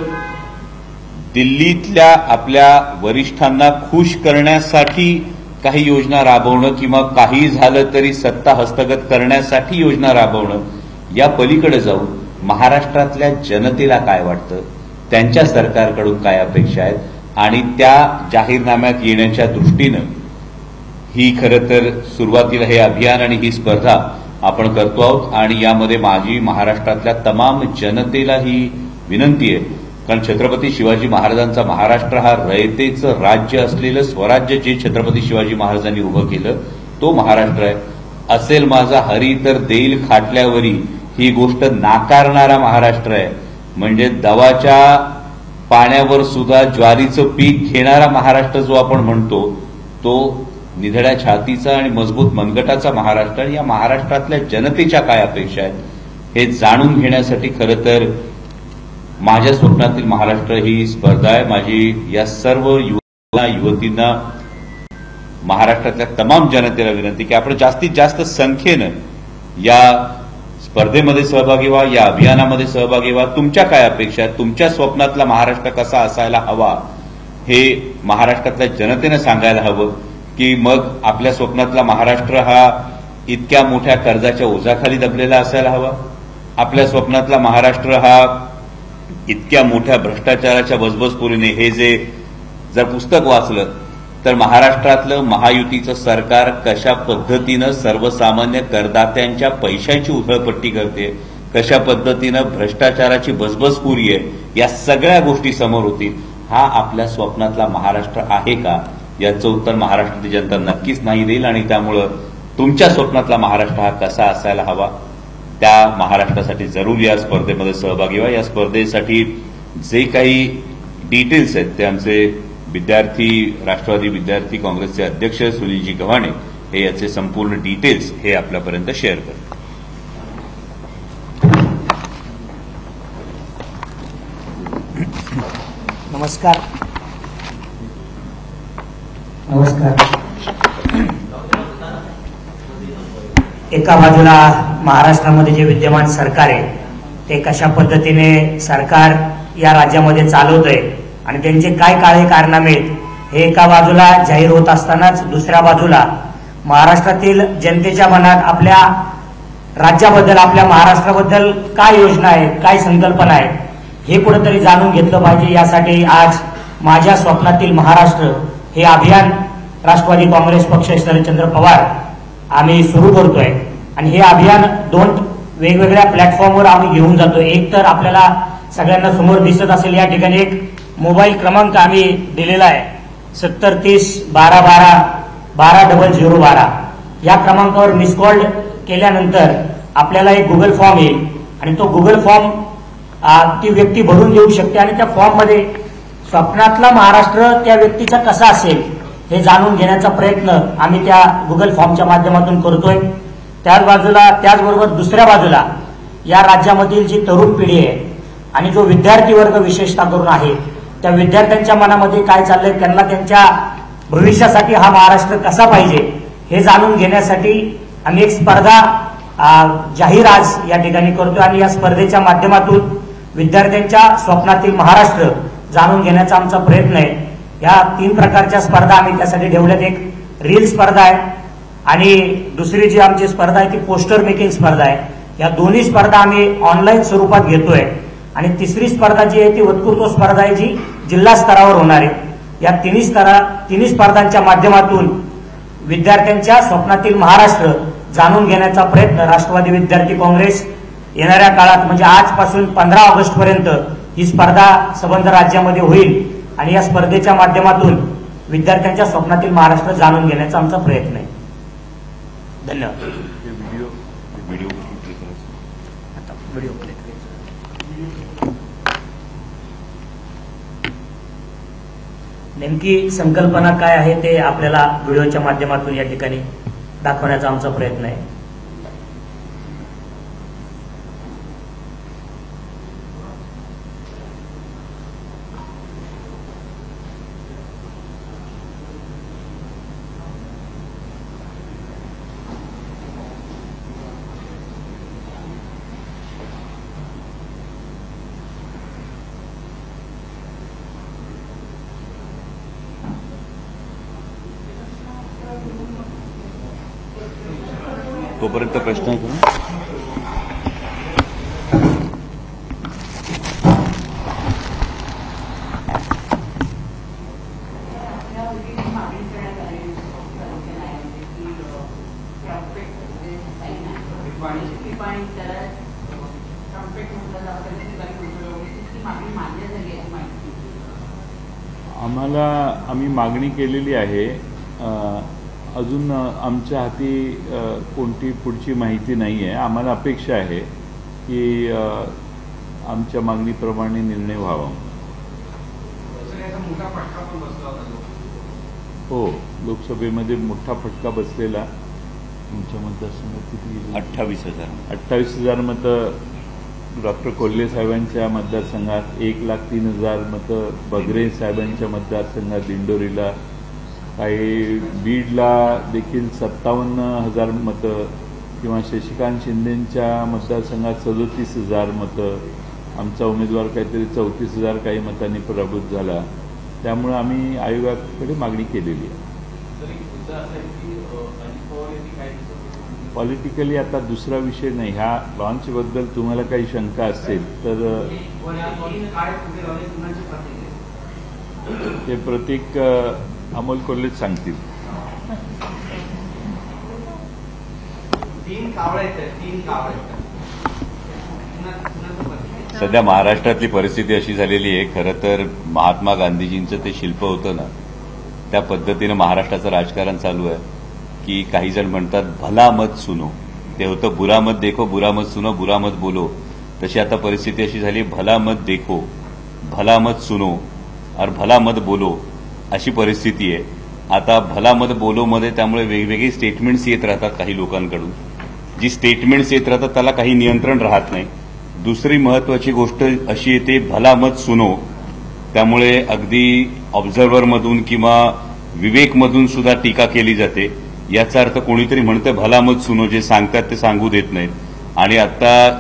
दिल्लीतल्या आपल्या वरिष्ठांना खुश करण्यासाठी काही योजना राबवणं किंवा काही झालं तरी सत्ता हस्तगत करण्यासाठी योजना राबवणं या पलीकडे जाऊन महाराष्ट्रातल्या जनतेला काय वाटतं? त्यांच्या सरकारकडून काय अपेक्षा आहेत? आणि त्या जाहीरनाम्यात येण्याच्या दृष्टीनं ही खरं तर सुरुवातीला हे अभियान आणि ही स्पर्धा आपण करतो आहोत. आणि यामध्ये माझी महाराष्ट्रातल्या तमाम जनतेला ही विनंती आहे. कारण छत्रपती शिवाजी महाराजांचा महाराष्ट्र हा रयतेचं राज्य असलेलं स्वराज्य जे छत्रपती शिवाजी महाराजांनी उभं केलं तो महाराष्ट्र आहे. असेल माझा हरी तर देईल खाटल्यावरी ही गोष्ट नाकारणारा महाराष्ट्र आहे. म्हणजे दवाच्या पाण्यावर सुद्धा ज्वारीचं पीक घेणारा महाराष्ट्र जो आपण म्हणतो तो निधड्या छातीचा आणि मजबूत मनगटाचा महाराष्ट्र आणि या महाराष्ट्रातल्या जनतेच्या काय अपेक्षा आहेत हे जाणून घेण्यासाठी खरं तर माझ्या स्वप्नातील महाराष्ट्र ही स्पर्धा आहे. माझी या सर्व युवकांना युवतींना महाराष्ट्रातल्या तमाम जनतेला विनंती की आपण जास्तीत जास्त संख्येनं या स्पर्धेमध्ये सहभागी व्हा या अभियानामध्ये सहभागी व्हा. तुमच्या काय अपेक्षा तुमच्या स्वप्नातला महाराष्ट्र कसा असायला हवा हे महाराष्ट्रातल्या जनतेनं सांगायला हवं की मग आपल्या स्वप्नातला महाराष्ट्र हा इतक्या मोठ्या कर्जाच्या ओझाखाली दबलेला असायला हवा? आपल्या स्वप्नातला महाराष्ट्र हा इतक्या मोठ्या भ्रष्टाचाराच्या बजबजपुरीने हे जे जर पुस्तक वाचलं तर महाराष्ट्रातलं महायुतीचं सरकार कशा पद्धतीनं सर्वसामान्य करदात्यांच्या पैशांची उधळपट्टी करते कशा पद्धतीनं भ्रष्टाचाराची बजबजपुरी आहे या सगळ्या गोष्टी समोर होतील हा आपल्या स्वप्नातला महाराष्ट्र आहे का? याचं उत्तर महाराष्ट्राची जनता नक्कीच नाही देईल आणि त्यामुळं तुमच्या स्वप्नातला महाराष्ट्र हा कसा असायला हवा? त्या महाराष्ट्रासाठी जरूर या स्पर्धेमध्ये सहभागी व्हा. या स्पर्धेसाठी जे काही डिटेल्स आहेत ते आमचे विद्यार्थी राष्ट्रवादी विद्यार्थी काँग्रेसचे अध्यक्ष सुनीलजी गव्हाणे हे याचे संपूर्ण डिटेल्स हे आपल्यापर्यंत शेअर करतात नमस्कार. नमस्कार. एका बाजूला महाराष्ट्रामध्ये जे विद्यमान सरकार आहे ते कशा पद्धतीने सरकार या राज्यामध्ये चालवतंय आणि त्यांचे काय काळे कारनामे आहेत हे एका बाजूला जाहीर होत असतानाच दुसऱ्या बाजूला महाराष्ट्रातील जनतेच्या मनात आपल्या राज्याबद्दल आपल्या महाराष्ट्राबद्दल काय योजना आहे काय संकल्पना आहे हे कुठेतरी जाणून घेतलं पाहिजे. यासाठी आज माझ्या स्वप्नातील महाराष्ट्र हे अभियान राष्ट्रवादी काँग्रेस पक्ष शरदचंद्र पवार आम्ही सुरू करतोय. आणि हे अभियान दोन वेगवेगळ्या प्लॅटफॉर्मवर आम्ही घेऊन जातो एक तर आपल्याला सगळ्यांना समोर दिसत असेल या ठिकाणी एक मोबाईल क्रमांक आम्ही दिलेला आहे. सत्तर तीस बारा बारा बारा डबल झिरो बारा. या क्रमांकावर मिस कॉल केल्यानंतर आपल्याला एक गुगल फॉर्म येईल. आणि तो गुगल फॉर्म ती व्यक्ती भरून देऊ शकते. आणि त्या फॉर्ममध्ये स्वप्नातला महाराष्ट्र त्या व्यक्तीचा कसा असेल हे जाणून घेण्याचा प्रयत्न आम्ही त्या गुगल फॉर्मच्या माध्यमातून करतोय. त्याच बाजूला त्याचबरोबर दुसऱ्या बाजूला या राज्यामधील जी तरुण पिढी आहे आणि जो विद्यार्थी वर्ग विशेषतः करून आहे त्या विद्यार्थ्यांच्या मनामध्ये काय चाललंय त्यांना त्यांच्या भविष्यासाठी हा महाराष्ट्र कसा पाहिजे हे जाणून घेण्यासाठी आम्ही एक स्पर्धा जाहीर आज या ठिकाणी करतोय आणि या स्पर्धेच्या माध्यमातून विद्यार्थ्यांच्या स्वप्नातील महाराष्ट्र जाणून घेण्याचा आमचा प्रयत्न आहे. ह्या तीन प्रकारच्या स्पर्धा आम्ही त्यासाठी ठेवल्यात. एक रील स्पर्धा आहे आणि दुसरी जी आमची स्पर्धा आहे ती पोस्टर मेकिंग स्पर्धा आहे. या दोन्ही स्पर्धा आम्ही ऑनलाईन स्वरूपात घेतोय. आणि तिसरी स्पर्धा जी आहे ती वक्तृत्व स्पर्धा आहे जी जिल्हा स्तरावर होणार आहे. या तिन्ही स्तरा तिन्ही स्पर्धांच्या माध्यमातून विद्यार्थ्यांच्या स्वप्नातील महाराष्ट्र जाणून घेण्याचा प्रयत्न राष्ट्रवादी विद्यार्थी काँग्रेस येणाऱ्या काळात म्हणजे आजपासून पंधरा ऑगस्ट पर्यंत ही स्पर्धा संबंध राज्यामध्ये होईल. आणि या स्पर्धेच्या माध्यमातून विद्यार्थ्यांच्या स्वप्नातील महाराष्ट्र जाणून घेण्याचा आमचा प्रयत्न आहे. धन्यवाद. नेमकी संकल्पना काय आहे ते आपल्याला व्हिडिओच्या माध्यमातून या ठिकाणी दाखवण्याचा आमचा प्रयत्न आहे. तोपर्यंत प्रश्न आहे आम्हाला आम्ही मागणी केलेली आहे अजून आमच्या हाती कोणती पुढची माहिती नाही आहे आम्हाला अपेक्षा आहे की आमच्या मागणीप्रमाणे निर्णय व्हावा. हो लोकसभेमध्ये मोठा फटका बसलेला. तुमच्या मतदारसंघात किती? अठ्ठावीस हजार. अठ्ठावीस हजार मतं डॉक्टर कोल्हे साहेबांच्या मतदारसंघात एक लाख तीन हजार मतं बगरे साहेबांच्या मतदारसंघात दिंडोरीला काही बीडला देखील सत्तावन्न हजार मतं किंवा शशिकांत शिंदेच्या मतदारसंघात सदोतीस हजार मतं आमचा उमेदवार काहीतरी चौतीस हजार काही मतांनी पराभूत झाला. त्यामुळे आम्ही आयोगाकडे मागणी केलेली आहे. पॉलिटिकली आता दुसरा विषय नाही. ह्या लॉन्चबद्दल तुम्हाला काही शंका असेल तर ते प्रतीक अमोल कोल्हेच सांगतील? सध्या महाराष्ट्रातली परिस्थिती अशी झालेली आहे खरं तर महात्मा गांधीजींचं ते शिल्प होतं ना त्या पद्धतीनं महाराष्ट्राचं राजकारण चालू आहे की काही जण म्हणतात भला मत सुनो. ते होतं बुरा मत देखो बुरा मत सुनो बुरा मत बोलो. तशी आता परिस्थिती अशी झाली भला मत देखो भला मत सुनो और भला मत बोलो. अशी परिस्थिती आहे. आता भलामत बोलोमध्ये त्यामुळे वेगवेगळी स्टेटमेंट्स येत राहतात काही लोकांकडून. जी स्टेटमेंट्स येत राहतात त्याला काही नियंत्रण राहत नाही. दुसरी महत्वाची गोष्ट अशी येते भलामत सुनो. त्यामुळे अगदी ऑब्झर्व्हरमधून किंवा विवेकमधून सुद्धा टीका केली जाते. याचा अर्थ कोणीतरी म्हणतं भलामत सुनो जे सांगतात ते सांगू देत नाहीत. आणि आता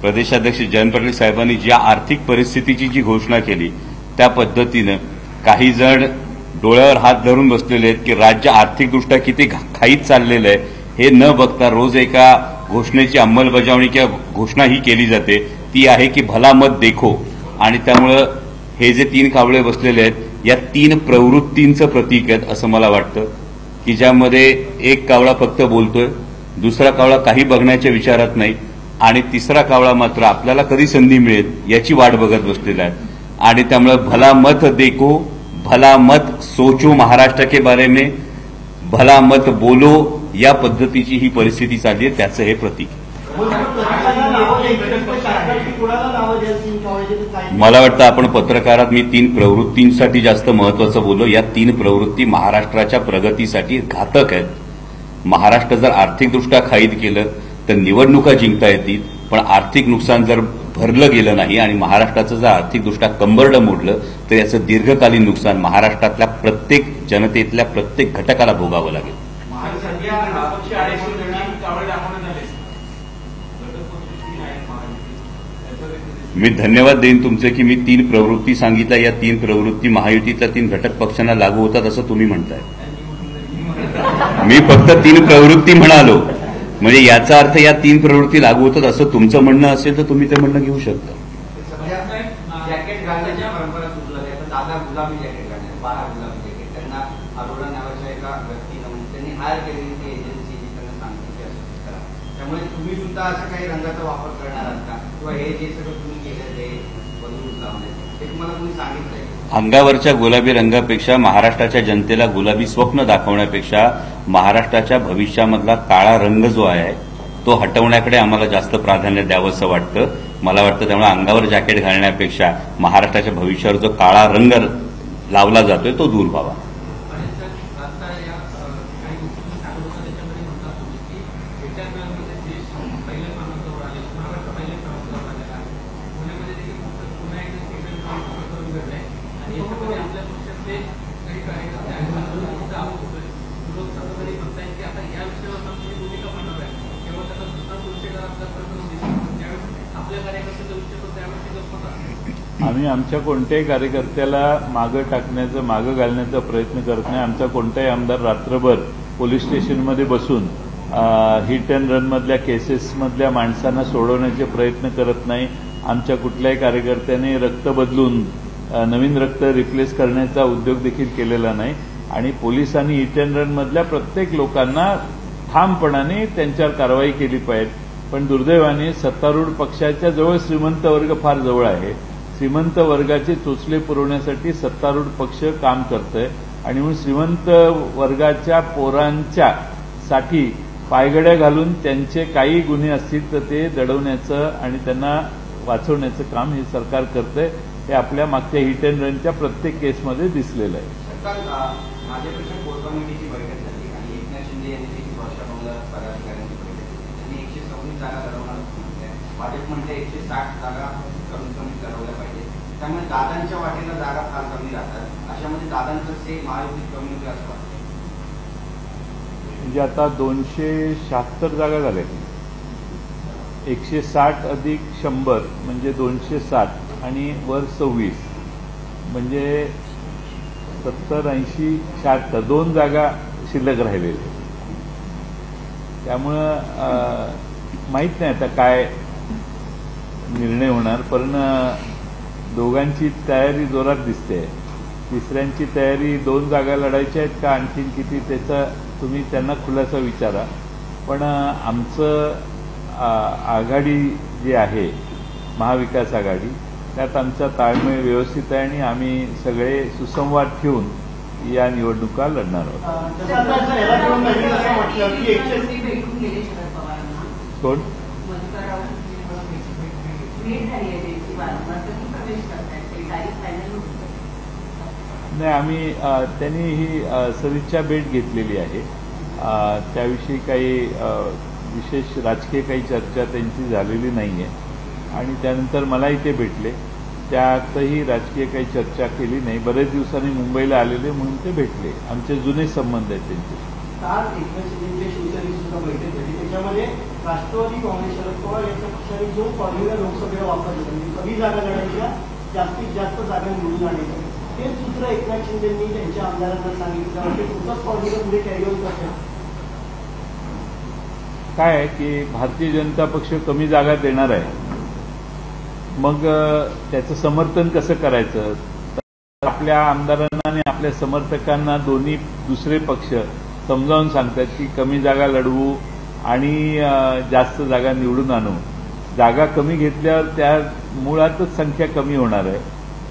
प्रदेशाध्यक्ष जयंत पाटील साहेबांनी ज्या आर्थिक परिस्थितीची जी घोषणा केली त्या पद्धतीनं काही जण डोळ्यावर हात धरून बसलेले आहेत की राज्य आर्थिकदृष्ट्या किती घा- खाईत चाललेलं आहे. हे न बघता रोज एका घोषणेची अंमलबजावणी किंवा घोषणा ही केली जाते. ती आहे की भला मत देखो. आणि त्यामुळं हे जे तीन कावळे बसलेले आहेत या तीन प्रवृत्तींचं प्रतीक आहेत असं मला वाटतं. की ज्यामध्ये एक कावळा फक्त बोलतोय दुसरा कावळा काही बघण्याच्या विचारात नाही आणि तिसरा कावळा मात्र आपल्याला कधी संधी मिळेल याची वाट बघत बसलेला आहे. आणि त्यामुळे भला मत देखो भला मत सोचो महाराष्ट्र के बारे में भला मत बोलो या पद्धतीची ही परिस्थिती चालली आहे त्याचं हे प्रतीक. मला वाटतं आपण पत्रकारात मी तीन प्रवृत्तींसाठी जास्त महत्वाचं बोललो या तीन प्रवृत्ती महाराष्ट्राच्या प्रगतीसाठी घातक आहेत. महाराष्ट्र जर आर्थिकदृष्ट्या खाईद केलं तर निवडणुका जिंकता येतील पण आर्थिक नुकसान जर भरलं गेलं नाही आणि महाराष्ट्राचं जर आर्थिकदृष्ट्या कंबरडं मोडलं तर याचं दीर्घकालीन नुकसान महाराष्ट्रातल्या प्रत्येक जनतेतल्या प्रत्येक घटकाला भोगावं लागेल. मी धन्यवाद देईन तुमचे की मी तीन प्रवृत्ती सांगितल्या. या तीन प्रवृत्ती महायुतीतल्या तीन घटक पक्षांना लागू होतात असं तुम्ही म्हणताय. मी फक्त तीन प्रवृत्ती म्हणालो. म्हणजे याचा अर्थ या तीन प्रवृत्ती लागू होतात असं तुमचं म्हणणं असेल तर तुम्ही ते म्हणणं घेऊ शकता. जॅकेट गुलाबी जॅकेट बारा जॅकेट. त्यांना नावाच्या एका त्यांनी हायर केलेली एजन्सी त्यामुळे तुम्ही सुद्धा काही रंगाचा वापर करणार आहात का? किंवा हे जे सगळं तुम्ही केलं ते बदलून ते तुम्हाला कोणी सांगितलंय अंगावरच्या गुलाबी रंगापेक्षा महाराष्ट्राच्या जनतेला गुलाबी स्वप्न दाखवण्यापेक्षा महाराष्ट्राच्या भविष्यामधला काळा रंग जो आहे तो हटवण्याकडे आम्हाला जास्त प्राधान्य द्यावंसं वाटतं. मला वाटतं त्यामुळे अंगावर जॅकेट घालण्यापेक्षा महाराष्ट्राच्या भविष्यावर जो काळा रंग लावला जातोय तो दूर व्हावा आणि सर आता या अ, काही गोष्टी सांगत होता त्याच्यामध्ये म्हणतात तुम्ही की विचारणामध्ये देश पहिल्या क्रमांकावर आले महाराष्ट्र पहिल्या क्रमांकावर आलेला आहे पुण्यामध्ये देखील फक्त पुन्हा एकदा सेकंड क्रमांक करून घडलंय आणि याच्यामध्ये आपल्या पक्षातले काही कार्यकर्ते आहेत त्यांना सुद्धा आरोप होतोय विरोध सत्ताधारी म्हणतायत की आता या विषयावर तुम्ही भूमिका म्हणणार आहे किंवा त्याचा दुसरा पुरुषेकर आपल्यापर्यंत दिसतो त्यावेळेस आपल्या कार्यकर्त्याचा विषय तो त्यावेळेस गप्पा आम्ही आमच्या कोणत्याही कार्यकर्त्याला मागं टाकण्याचं मागं घालण्याचा प्रयत्न करत नाही. आमचा कोणताही आमदार रात्रभर पोलीस स्टेशनमध्ये बसून हिट अँड रनमधल्या केसेसमधल्या माणसांना सोडवण्याचे प्रयत्न करत नाही. आमच्या कुठल्याही कार्यकर्त्याने रक्त बदलून नवीन रक्त रिप्लेस करण्याचा उद्योग देखील केलेला नाही. आणि पोलिसांनी हिट अँड रनमधल्या प्रत्येक लोकांना ठामपणाने त्यांच्यावर कारवाई केली पाहिजे. पण दुर्दैवाने सत्तारूढ पक्षाच्या जवळ श्रीमंत वर्ग फार जवळ आहे. श्रीमंत वर्गाचे चोचले पुरवण्यासाठी सत्तारूढ पक्ष काम करतोय. आणि म्हणून श्रीमंत वर्गाच्या पोरांच्या साठी पायगड्या घालून त्यांचे काही गुन्हे असतील तर ते दडवण्याचं आणि त्यांना वाचवण्याचं काम हे सरकार करतंय. हे आपल्या मागच्या हिट अँड रनच्या प्रत्येक केसमध्ये दिसलेलं आहे. एकशे सव्वीस जागा भाजप म्हणते एकशे साठ जागा कमीत कमी लढवल्या पाहिजे त्यामुळे दादांच्या वाटेला जागा फार कमी राहतात. अशामध्ये दादांचं से महायुतीत कमी होते असं वाटतं म्हणजे आता दोनशे शहात्तर जागा झाल्या. एकशे साठ अधिक शंभर म्हणजे दोनशे साठ आणि वर सव्वीस. म्हणजे सत्तर ऐंशी शहात्तर दोन जागा शिल्लक राहिलेल्या त्यामुळं माहीत नाही आता काय निर्णय होणार. पण दोघांची तयारी जोरात दिसते. तिसऱ्यांची तयारी दोन जागा लढायच्या आहेत का आणखीन किती त्याचा तुम्ही त्यांना खुलासा विचारा. पण आमचं आघाडी जी आहे महाविकास आघाडी त्यात आमचा ताळमेळ व्यवस्थित आहे आणि आम्ही सगळे सुसंवाद ठेवून या निवडणुका लढणार आहोत. कोण? नाही. आम्ही त्यांनी ही सदिच्छा भेट घेतलेली आहे. त्याविषयी काही विशेष राजकीय काही चर्चा त्यांची झालेली नाही आहे आणि त्यानंतर मलाही ते भेटले. त्यातही राजकीय काही चर्चा केली नाही. बरेच दिवसांनी मुंबईला आलेले म्हणून ते भेटले. आमचे जुने संबंध आहेत त्यांचे. राष्ट्रवादी काँग्रेस शरद पवार यांच्या पक्षाने जो फॉर्म्युला लोकसभेला वापरला म्हणजे कमी जागा लढायच्या जास्तीत जास्त जागा निवडून आणायच्या ते सूत्र एकनाथ शिंदेंनी त्यांच्या आमदारांना सांगितलं ते तुमचाच फॉर्म्युला पुढे कॅरी ऑन करतात काय की भारतीय जनता पक्ष कमी जागा देणार आहे. मग त्याचं समर्थन कसं करायचं? आपल्या आमदारांना आणि आपल्या समर्थकांना दोन्ही दुसरे पक्ष समजावून सांगतात की कमी जागा लढवू आणि जास्त जागा निवडून आणू जागा कमी घेतल्यावर त्या मुळातच संख्या कमी होणार आहे.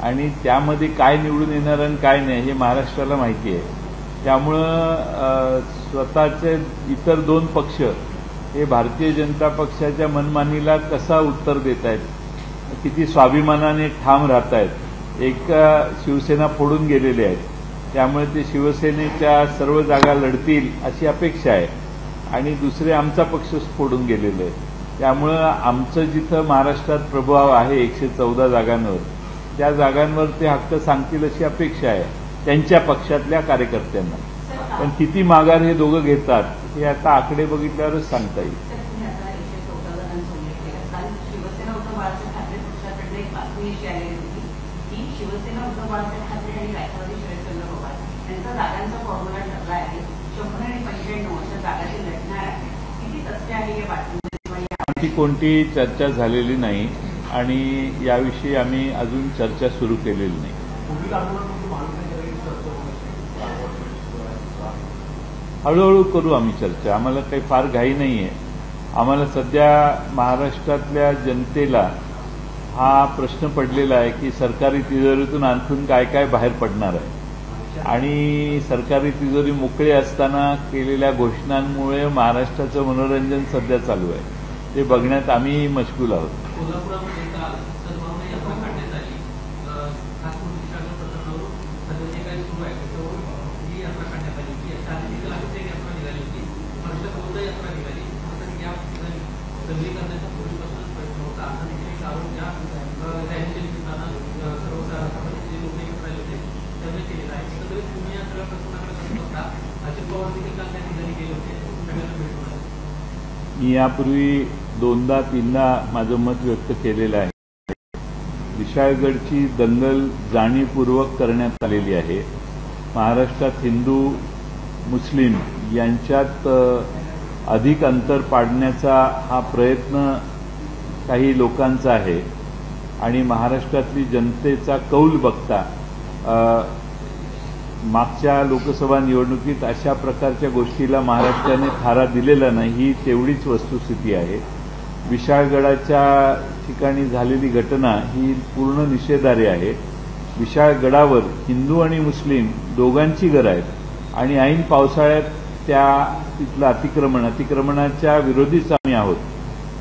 आणि त्यामध्ये काय निवडून येणार आणि काय नाही हे महाराष्ट्राला माहिती आहे. त्यामुळं स्वतःचे इतर दोन पक्ष हे भारतीय जनता पक्षाच्या मनमानीला कसा उत्तर देत आहेत किती स्वाभिमानाने ठाम राहत आहेत एक शिवसेना फोडून गेलेले आहेत. त्यामुळे ते शिवसेनेच्या सर्व जागा लढतील अशी अपेक्षा आहे. आणि दुसरे आमचा पक्ष फोडून गेलेले आहे त्यामुळं आमचं जिथं महाराष्ट्रात प्रभाव आहे एकशे चौदा जागांवर त्या जागांवर ते हक्क सांगतील अशी अपेक्षा आहे त्यांच्या पक्षातल्या कार्यकर्त्यांना. पण किती माघार हे दोघं घेतात हे आता आकडे बघितल्यावरच सांगता येईल. शिवसेना उद्धव बाळासाहेब ठाकरे शिवसेना उद्धव बाळासाहेब ठाकरे आणि राष्ट्रवादी शरदचंद्र पवार यांचा जागांचा फॉर्म्युला ठरला आहे शंभर आणि पंच्याण्णव अशा जागा ते लढणार आहे किती तथ्य आहे या बातमीमध्ये किंवा या आणखी कोणतीही चर्चा झालेली नाही आणि याविषयी आम्ही अजून चर्चा सुरू केलेली नाही. हळूहळू करू आम्ही चर्चा. आम्हाला काही फार घाई नाही आहे आम्हाला सध्या महाराष्ट्रातल्या जनतेला हा प्रश्न पडलेला आहे की सरकारी तिजोरीतून आणखून काय काय बाहेर पडणार आहे. आणि सरकारी तिजोरी मोकळी असताना केलेल्या घोषणांमुळे महाराष्ट्राचं मनोरंजन सध्या चालू आहे. ते बघण्यात आम्ही मशगूल आहोत कोल्हापुरामध्ये काल सद्भावना यात्रा काढण्यात आली अं, खास प्रतिष्ठाच्या प्रकरणावरून सध्या जे काही सुरू आहे त्याच्यावरून ही यात्रा काढण्यात आली होती शारीरिक लागते एक यात्रा निघाली होती महाराष्ट्रात बौद्ध यात्रा निघाली तर या ठिकाणी दंगली करण्याचा पूर्वीपासूनच प्रयत्न होता आता देखील एक आरोप या अं, रॅलीच्या निमित्तानं अं, सर्व समाजाचे जे लोक एकत्र आले होते त्यांनी केलेला आहे एकंदरीत तुम्ही या सगळ्या प्रकरणाकडे कसं बघता अजित पवार देखील काल त्या ठिकाणी गेले होते सगळ्यांना भेटून आले मी यापूर्वी दोनदा तीनदा माझं मत व्यक्त केलेलं आहे. विशाळगडची दंगल जाणीवपूर्वक करण्यात आलेली आहे. महाराष्ट्रात हिंदू मुस्लिम यांच्यात अधिक अंतर पाडण्याचा हा प्रयत्न काही लोकांचा आहे. आणि महाराष्ट्रातली जनतेचा कौल बघता मागच्या लोकसभा निवडणुकीत अशा प्रकारच्या गोष्टीला महाराष्ट्राने थारा दिलेला नाही ही तेवढीच वस्तुस्थिती आहे. विशाळगडाच्या ठिकाणी झालेली घटना ही पूर्ण निषेधार्ह आहे. विशाळगडावर हिंदू आणि मुस्लिम दोघांची घरं आहेत आणि ऐन पावसाळ्यात त्या तिथलं अतिक्रमण अतिक्रमणाच्या विरोधीच आम्ही आहोत.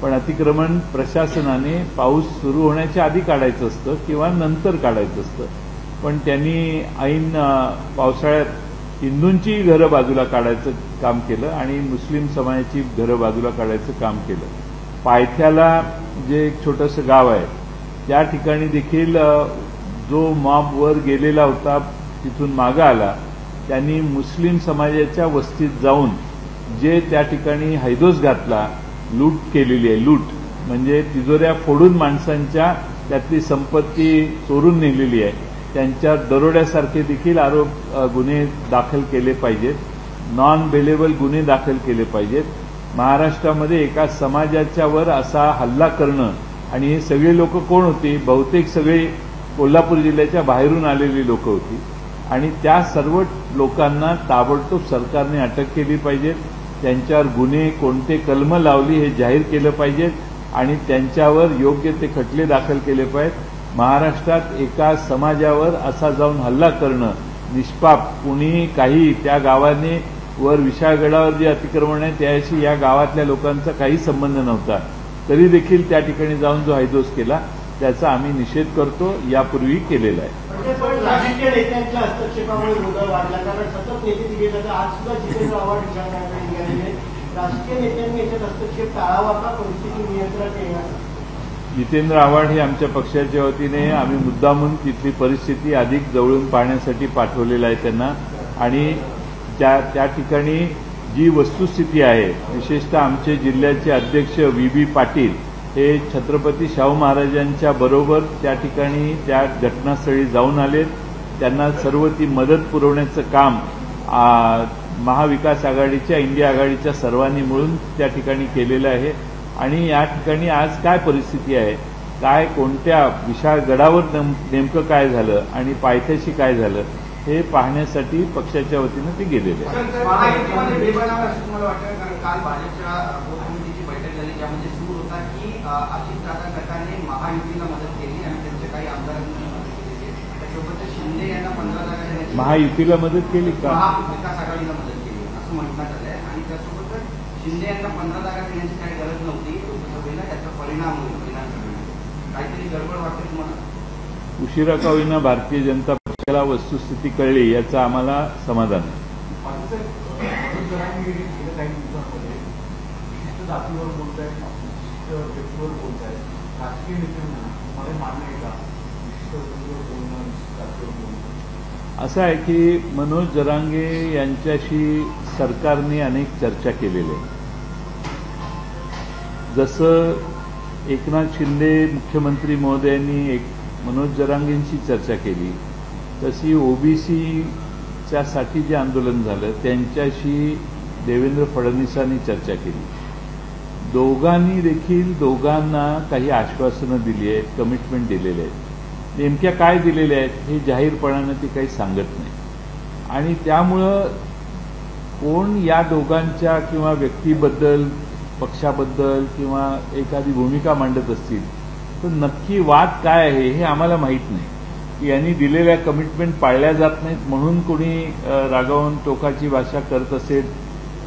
पण अतिक्रमण प्रशासनाने पाऊस सुरू होण्याच्या आधी काढायचं असतं किंवा नंतर काढायचं असतं. पण त्यांनी ऐन पावसाळ्यात हिंदूंची घरं बाजूला काढायचं काम केलं आणि मुस्लिम समाजाची घरं बाजूला काढायचं काम केलं. पायथ्याला जे एक छोटंसं गाव आहे त्या ठिकाणी देखील जो मॉब वर गेलेला होता तिथून मागं आला त्यांनी मुस्लिम समाजाच्या वस्तीत जाऊन जे त्या ठिकाणी हैदोस घातला लूट केलेली आहे लूट. म्हणजे तिजोऱ्या फोडून माणसांच्या त्यातली संपत्ती चोरून नेलेली आहे. त्यांच्या दरोड्यासारखे देखील आरोप गुन्हे दाखल केले पाहिजेत. नॉन बेलेबल गुन्हे दाखल केले पाहिजेत. महाराष्ट्रामध्ये एका समाजाच्या वर असा हल्ला करणं आणि हे सगळे लोक कोण होती? बहुतेक सगळे कोल्हापूर जिल्ह्याच्या बाहेरून आलेली लोक होती. आणि त्या सर्व लोकांना ताबडतोब सरकारने अटक केली पाहिजे त्यांच्यावर गुन्हे कोणते कलम लावली हे जाहीर केलं पाहिजेत. आणि त्यांच्यावर योग्य ते खटले दाखल केले पाहिजेत. महाराष्ट्रात एका समाजावर असा जाऊन हल्ला करणं निष्पाप कुणीही काही त्या गावाने वर विशाळगडावर जे अतिक्रमण आहे त्याशी या गावातल्या लोकांचा काही संबंध नव्हता. तरी देखील त्या ठिकाणी जाऊन जो हायदोस केला त्याचा आम्ही निषेध करतो यापूर्वी केलेला आहे. म्हणजे पण राजकीय नेत्यांच्या हस्तक्षेपामुळे राजकीय नेत्यांनी याच्यात हस्तक्षेप टाळावा का? परिस्थिती नियंत्रणात येणार जितेंद्र आव्हाड हे आमच्या पक्षाच्या वतीने आम्ही मुद्दामून तिथली परिस्थिती अधिक जवळून पाहण्यासाठी पाठवलेलं आहे त्यांना. आणि त्या त्या ठिकाणी जी वस्तुस्थिती आहे विशेषतः आमचे जिल्ह्याचे अध्यक्ष व्ही बी पाटील हे छत्रपती शाहू महाराजांच्या बरोबर त्या ठिकाणी त्या घटनास्थळी जाऊन आलेत. त्यांना सर्व ती मदत पुरवण्याचं काम महाविकास आघाडीच्या इंडिया आघाडीच्या सर्वांनी मिळून त्या ठिकाणी केलेलं आहे. आणि या ठिकाणी आज काय परिस्थिती आहे? काय कोणत्या विशाळ गडावर नेम- नेमकं काय झालं आणि पायथ्याशी काय झालं हे पाहण्यासाठी पक्षाच्या वतीनं ते गेलेले देण्याची महायुतीला मदत केली का? शिंदे यांना पंधरा जागा देण्याची काही गरज नव्हती लोकसभेला त्याचा परिणाम होईल विधानसभेला काहीतरी गडबड वाटते तुम्हाला? उशिरा का होईना भारतीय जनता पक्षाला वस्तुस्थिती कळली याचं आम्हाला समाधान आहे. गेल्या काही दिवसांमध्ये. विशिष्ट जातीवर बोलत आहेत विशिष्ट व्यक्तीवर बोलत आहेत राजकीय नेत्यांना मला मान्य आहे का? विशिष्ट व्यक्तीवर बोलणं विशिष्ट जातीवर बोलणं. असं आहे की मनोज जरांगे यांच्याशी सरकारने अनेक चर्चा केलेली आहे. जसं एकनाथ शिंदे मुख्यमंत्री महोदयांनी एक मनोज जरांगेंशी चर्चा केली तशी ओबीसीच्या साठी जे आंदोलन झालं त्यांच्याशी देवेंद्र फडणवीसांनी चर्चा केली. दोघांनी देखील दोघांना काही आश्वासनं दिली आहेत कमिटमेंट दिलेले आहेत. नेमक्या काय दिलेल्या आहेत हे जाहीरपणानं ते काही सांगत नाही. आणि त्यामुळं कोण या दोघांच्या किंवा व्यक्तीबद्दल पक्षाबद्दल किंवा एखादी भूमिका मांडत असतील तर नक्की वाद काय आहे हे आम्हाला माहीत नाही. की यांनी दिलेल्या कमिटमेंट पाळल्या जात नाहीत. म्हणून कोणी रागावून टोकाची भाषा करत असेल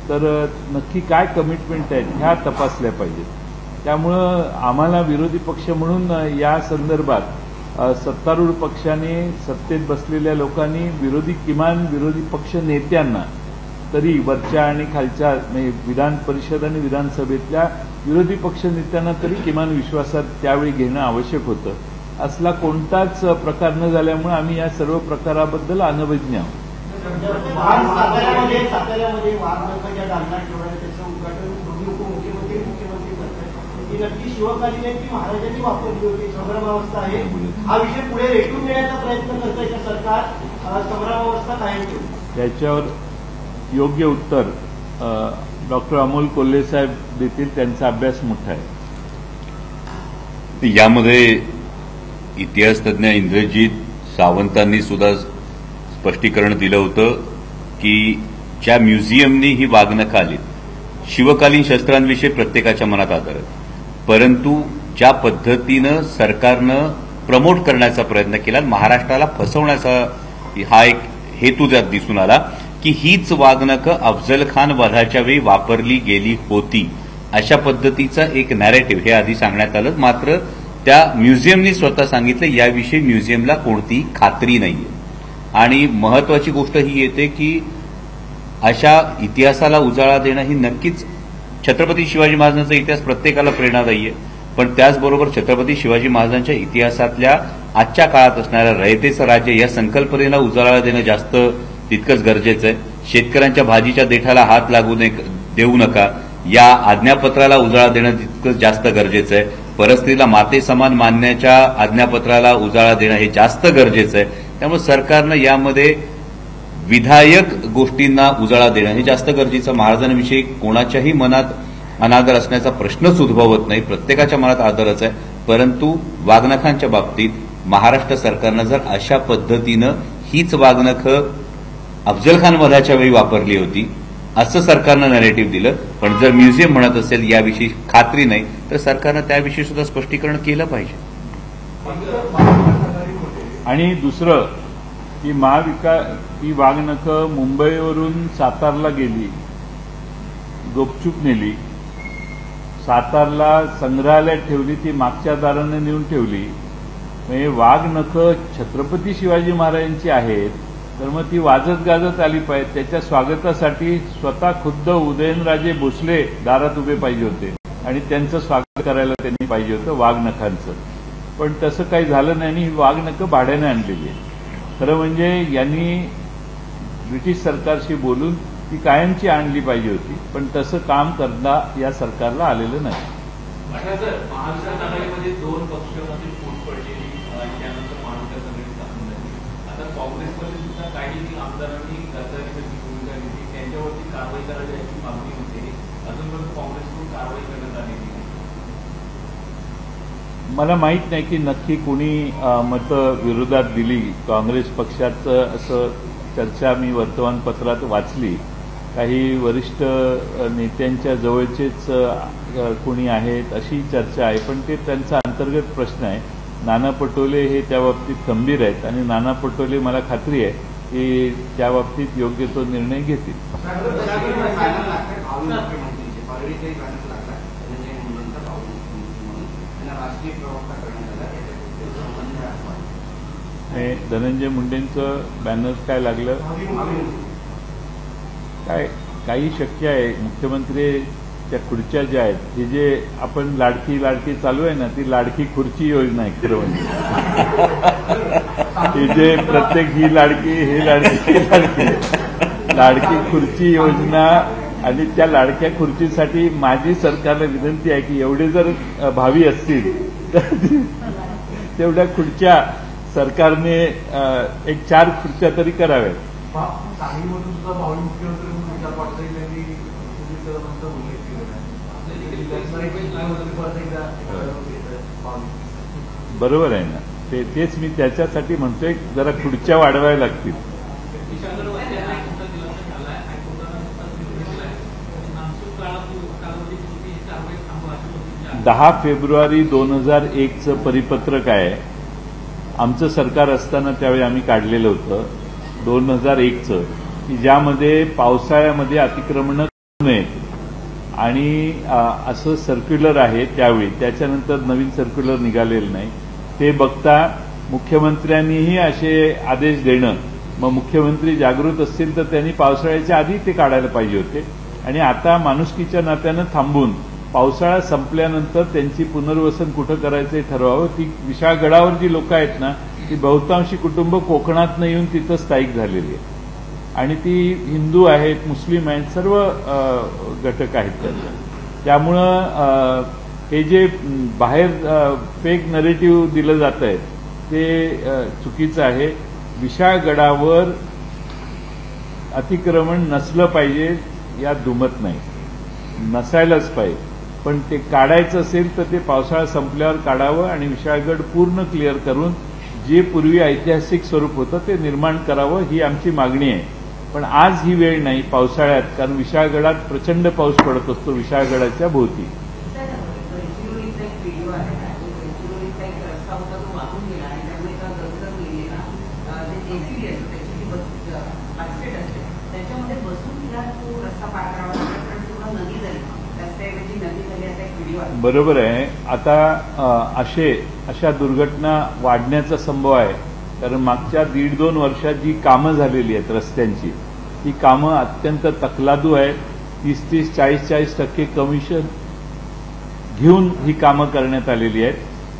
तर नक्की काय कमिटमेंट आहेत ह्या तपासल्या पाहिजेत. त्यामुळं आम्हाला विरोधी पक्ष म्हणून या संदर्भात सत्तारूढ पक्षाने सत्तेत बसलेल्या लोकांनी विरोधी किमान विरोधी पक्ष नेत्यांना तरी वरच्या आणि खालच्या म्हणजे विधान परिषद आणि विधानसभेतल्या विरोधी पक्ष नेत्यांना तरी किमान विश्वासात त्यावेळी घेणं आवश्यक होतं. असला कोणताच प्रकार न झाल्यामुळे आम्ही या सर्व प्रकाराबद्दल अनभिज्ञ आहोत आज साताऱ्यामध्ये साताऱ्यामध्ये महाराष्ट्र ज्या दालना ठेवणार त्याचं उद्घाटन दोन्ही उपमुख्यमंत्री आणि मुख्यमंत्री ती नक्की शिवकालीन आहे ती महाराजांनी वापरली होती. संभ्रमावस्था आहे. हा विषय पुढे रेटून देण्याचा प्रयत्न करतोय का सरकार? कायम ठेवू. याच्यावर योग्य उत्तर डॉक्टर अमोल कोल्हे साहेब देतील. त्यांचा अभ्यास मोठा आहे. यामध्ये इतिहास तज्ज्ञ इंद्रजित सावंतांनी सुद्धा स्पष्टीकरण दिलं होतं की ज्या म्युझियमनी ही वागणं आलीत शिवकालीन शस्त्रांविषयी प्रत्येकाच्या मनात आदर आहे. परंतु ज्या पद्धतीनं सरकारनं प्रमोट करण्याचा प्रयत्न केला महाराष्ट्राला फसवण्याचा हा एक हेतू त्यात दिसून आला की हीच वागणकं अफजल खान वधाच्या वेळी वापरली गेली होती. अशा पद्धतीचा एक नॅरेटिव्ह हे आधी सांगण्यात आलं. मात्र त्या म्युझियमनी स्वतः सांगितलं याविषयी म्युझियमला कोणतीही खात्री नाहीये. आणि महत्वाची गोष्ट ही येते की अशा इतिहासाला उजाळा देणं ही नक्कीच छत्रपती शिवाजी महाराजांचा इतिहास प्रत्येकाला प्रेरणादायी आहे पण त्याचबरोबर छत्रपती शिवाजी महाराजांच्या इतिहासातल्या आजच्या काळात असणाऱ्या रयतेचं राज्य या संकल्पनेला उजाळा देणं जास्त तितकंच गरजेचं आहे. शेतकऱ्यांच्या भाजीच्या देठाला हात लागू नये देऊ नका. या आज्ञापत्राला उजाळा देणं तितकंच जास्त गरजेचं आहे. परस्त्रीला माते समान मानण्याच्या आज्ञापत्राला उजाळा देणं हे जास्त गरजेचं आहे. त्यामुळे सरकारनं यामध्ये विधायक गोष्टींना उजाळा देणं हे जास्त गरजेचं. महाराजांविषयी कोणाच्याही मनात अनादर असण्याचा प्रश्नच उद्भवत नाही. प्रत्येकाच्या मनात आदरच आहे. परंतु वाघनखांच्या बाबतीत महाराष्ट्र सरकारनं जर अशा पद्धतीनं हीच वाघनखं अफजल खान वधाच्या वेळी वापरली होती असं सरकारनं नरेटिव्ह दिलं. पण जर म्युझियम म्हणत असेल याविषयी खात्री नाही तर सरकारनं त्याविषयी सुद्धा स्पष्टीकरण केलं पाहिजे. आणि दुसरं ही महाविका ही वाघनखं मुंबईवरून सातारला गेली. गुपचूप नेली. सातारला संग्रहालयात ठेवली ती मागच्या दाराने नेऊन ठेवली. म्हणजे वाघनखं छत्रपती शिवाजी महाराजांची आहेत तर मग ती वाजत गाजत आली पाहिजे. त्याच्या स्वागतासाठी स्वतः खुद्द उदयनराजे भोसले दारात उभे पाहिजे होते. आणि त्यांचं स्वागत करायला त्यांनी पाहिजे होतं वाघनखांचं पण तसं काही झालं नाही आणि ही वाघनखं भाड्याने आणलेली आहे. खरं म्हणजे यांनी ब्रिटिश सरकारशी बोलून ती कायमची आणली पाहिजे होती पण तसं काम करता या सरकारला आलेलं नाही. महाविकास आघाडीमध्ये दोन पक्षामध्ये फूट पडलेली त्यानंतर महाविकास आघाडी स्थापन झाली. आता काँग्रेसमध्ये सुद्धा काही आमदारांनी त्यांच्यावरती कारवाई करावी याची मागणी होते अजूनपर्यंत काँग्रेसकडून कारवाई करण्यात आलेली नाही मला माहीत नाही की नक्की कुणी मतं विरोधात दिली काँग्रेस पक्षाचं असं चर्चा मी वर्तमानपत्रात वाचली काही वरिष्ठ नेत्यांच्या जवळचेच कुणी आहेत अशी चर्चा आहे पण ते त्यांचा अंतर्गत प्रश्न आहे नाना पटोले हे त्या बाबतीत खंबीर आहेत आणि नाना पटोले मला खात्री आहे की त्या बाबतीत योग्य तो निर्णय घेतील फायनल लागतात भावी मुख्यमंत्रीचे परळीचेही फायनल लागतात धनंजय मुंडेंचा भावी मुख्यमंत्री म्हणून त्यांना राष्ट्रीय प्रवक्ता करण्यात आला त्याच्यात संबंध आहे असं वाटतं. धनंजय मुंडेंचं बॅनर काय लागलं. काय काही शक्य आहे. मुख्यमंत्री त्या खुर्च्या ज्या आहेत हे जे आपण लाडकी लाडकी चालू आहे ना ती लाडकी खुर्ची योजना आहे खरं म्हणजे. हे जे प्रत्येक ही लाडकी ही लाडकी लाडकी. लाडकी खुर्ची योजना आणि त्या लाडक्या खुर्चीसाठी माझी सरकारला विनंती आहे की एवढे जर भावी असतील तेवढ्या खुर्च्या सरकारने एक चार खुर्च्या तरी कराव्यात. बरोबर आहे ना. ते तेच मी त्याच्यासाठी म्हणतोय जरा खुर्च्या वाढवायला लागतील किशोर वैद्य यांना एक मुद्दा दिलासा झालाय हायकोर्टानं नुकताच निर्णय दिलाय नामसूक काळात कालावधीत तुम्ही ही कारवाई थांबवा अशी नोटीस जारी दहा फेब्रुवारी दोन हजार एकचं परिपत्रक आहे. आमचं सरकार असताना त्यावेळी आम्ही काढलेलं होतं दोन हजार एकचं. की ज्यामध्ये पावसाळ्यामध्ये अतिक्रमणं करू नयेत. आणि असं सर्क्युलर आहे त्यावेळी. त्याच्यानंतर नवीन सर्क्युलर निघालेलं नाही. ते बघता मुख्यमंत्र्यांनीही असे आदेश देणं. मग मुख्यमंत्री जागृत असतील तर त्यांनी पावसाळ्याच्या आधी ते काढायला पाहिजे होते. आणि आता माणुसकीच्या नात्यानं थांबून पावसाळा संपल्यानंतर त्यांची पुनर्वसन कुठं करायचं हे ठरवावं? ती विशाळगडावर जी लोक आहेत ना ती बहुतांशी कुटुंब कोकणातनं येऊन तिथं स्थायिक झालेली आहे आणि ती हिंदू आहेत मुस्लिम आहेत सर्व घटक आहेत त्याचे. त्यामुळं हे जे बाहेर फेक नरेटिव्ह दिलं जात आहे ते चुकीचं आहे. विशाळगडावर अतिक्रमण नसलं पाहिजे यात दुमत नाही. नसायलाच पाहिजे. पण ते काढायचं असेल तर ते पावसाळा संपल्यावर काढावं आणि विशाळगड पूर्ण क्लिअर करून जे पूर्वी ऐतिहासिक स्वरूप होतं ते निर्माण करावं ही आमची मागणी आहे. पण आज ही वेळ नाही पावसाळ्यात कारण विशाळगडात प्रचंड पाऊस पडत असतो विशाळगडाच्या भोवती गडचिरोलीचा एक व्हिडिओ आहे ना तो गडचिरोलीचा एक रस्ता होता तो वाहून गेला आणि त्यामुळे एका गजर गेलेला अं, जे जेसीबी असते त्याची जी बस बास्केट असते त्याच्यामध्ये बसून तिला तो रस्ता पार करावा लागला कारण पूर्ण नदी झाली रस्त्याऐवजी नदी झाली असा एक व्हिडिओ आहे बरोबर आहे. आता असे अशा दुर्घटना वाढण्याचा संभव आहे. कारण मागच्या दीड दोन वर्षात जी कामं झालेली आहेत रस्त्यांची ती कामं अत्यंत तकलादू आहेत. तीस तीस चाळीस चाळीस टक्के कमिशन घेऊन ही कामं करण्यात आलेली आहेत.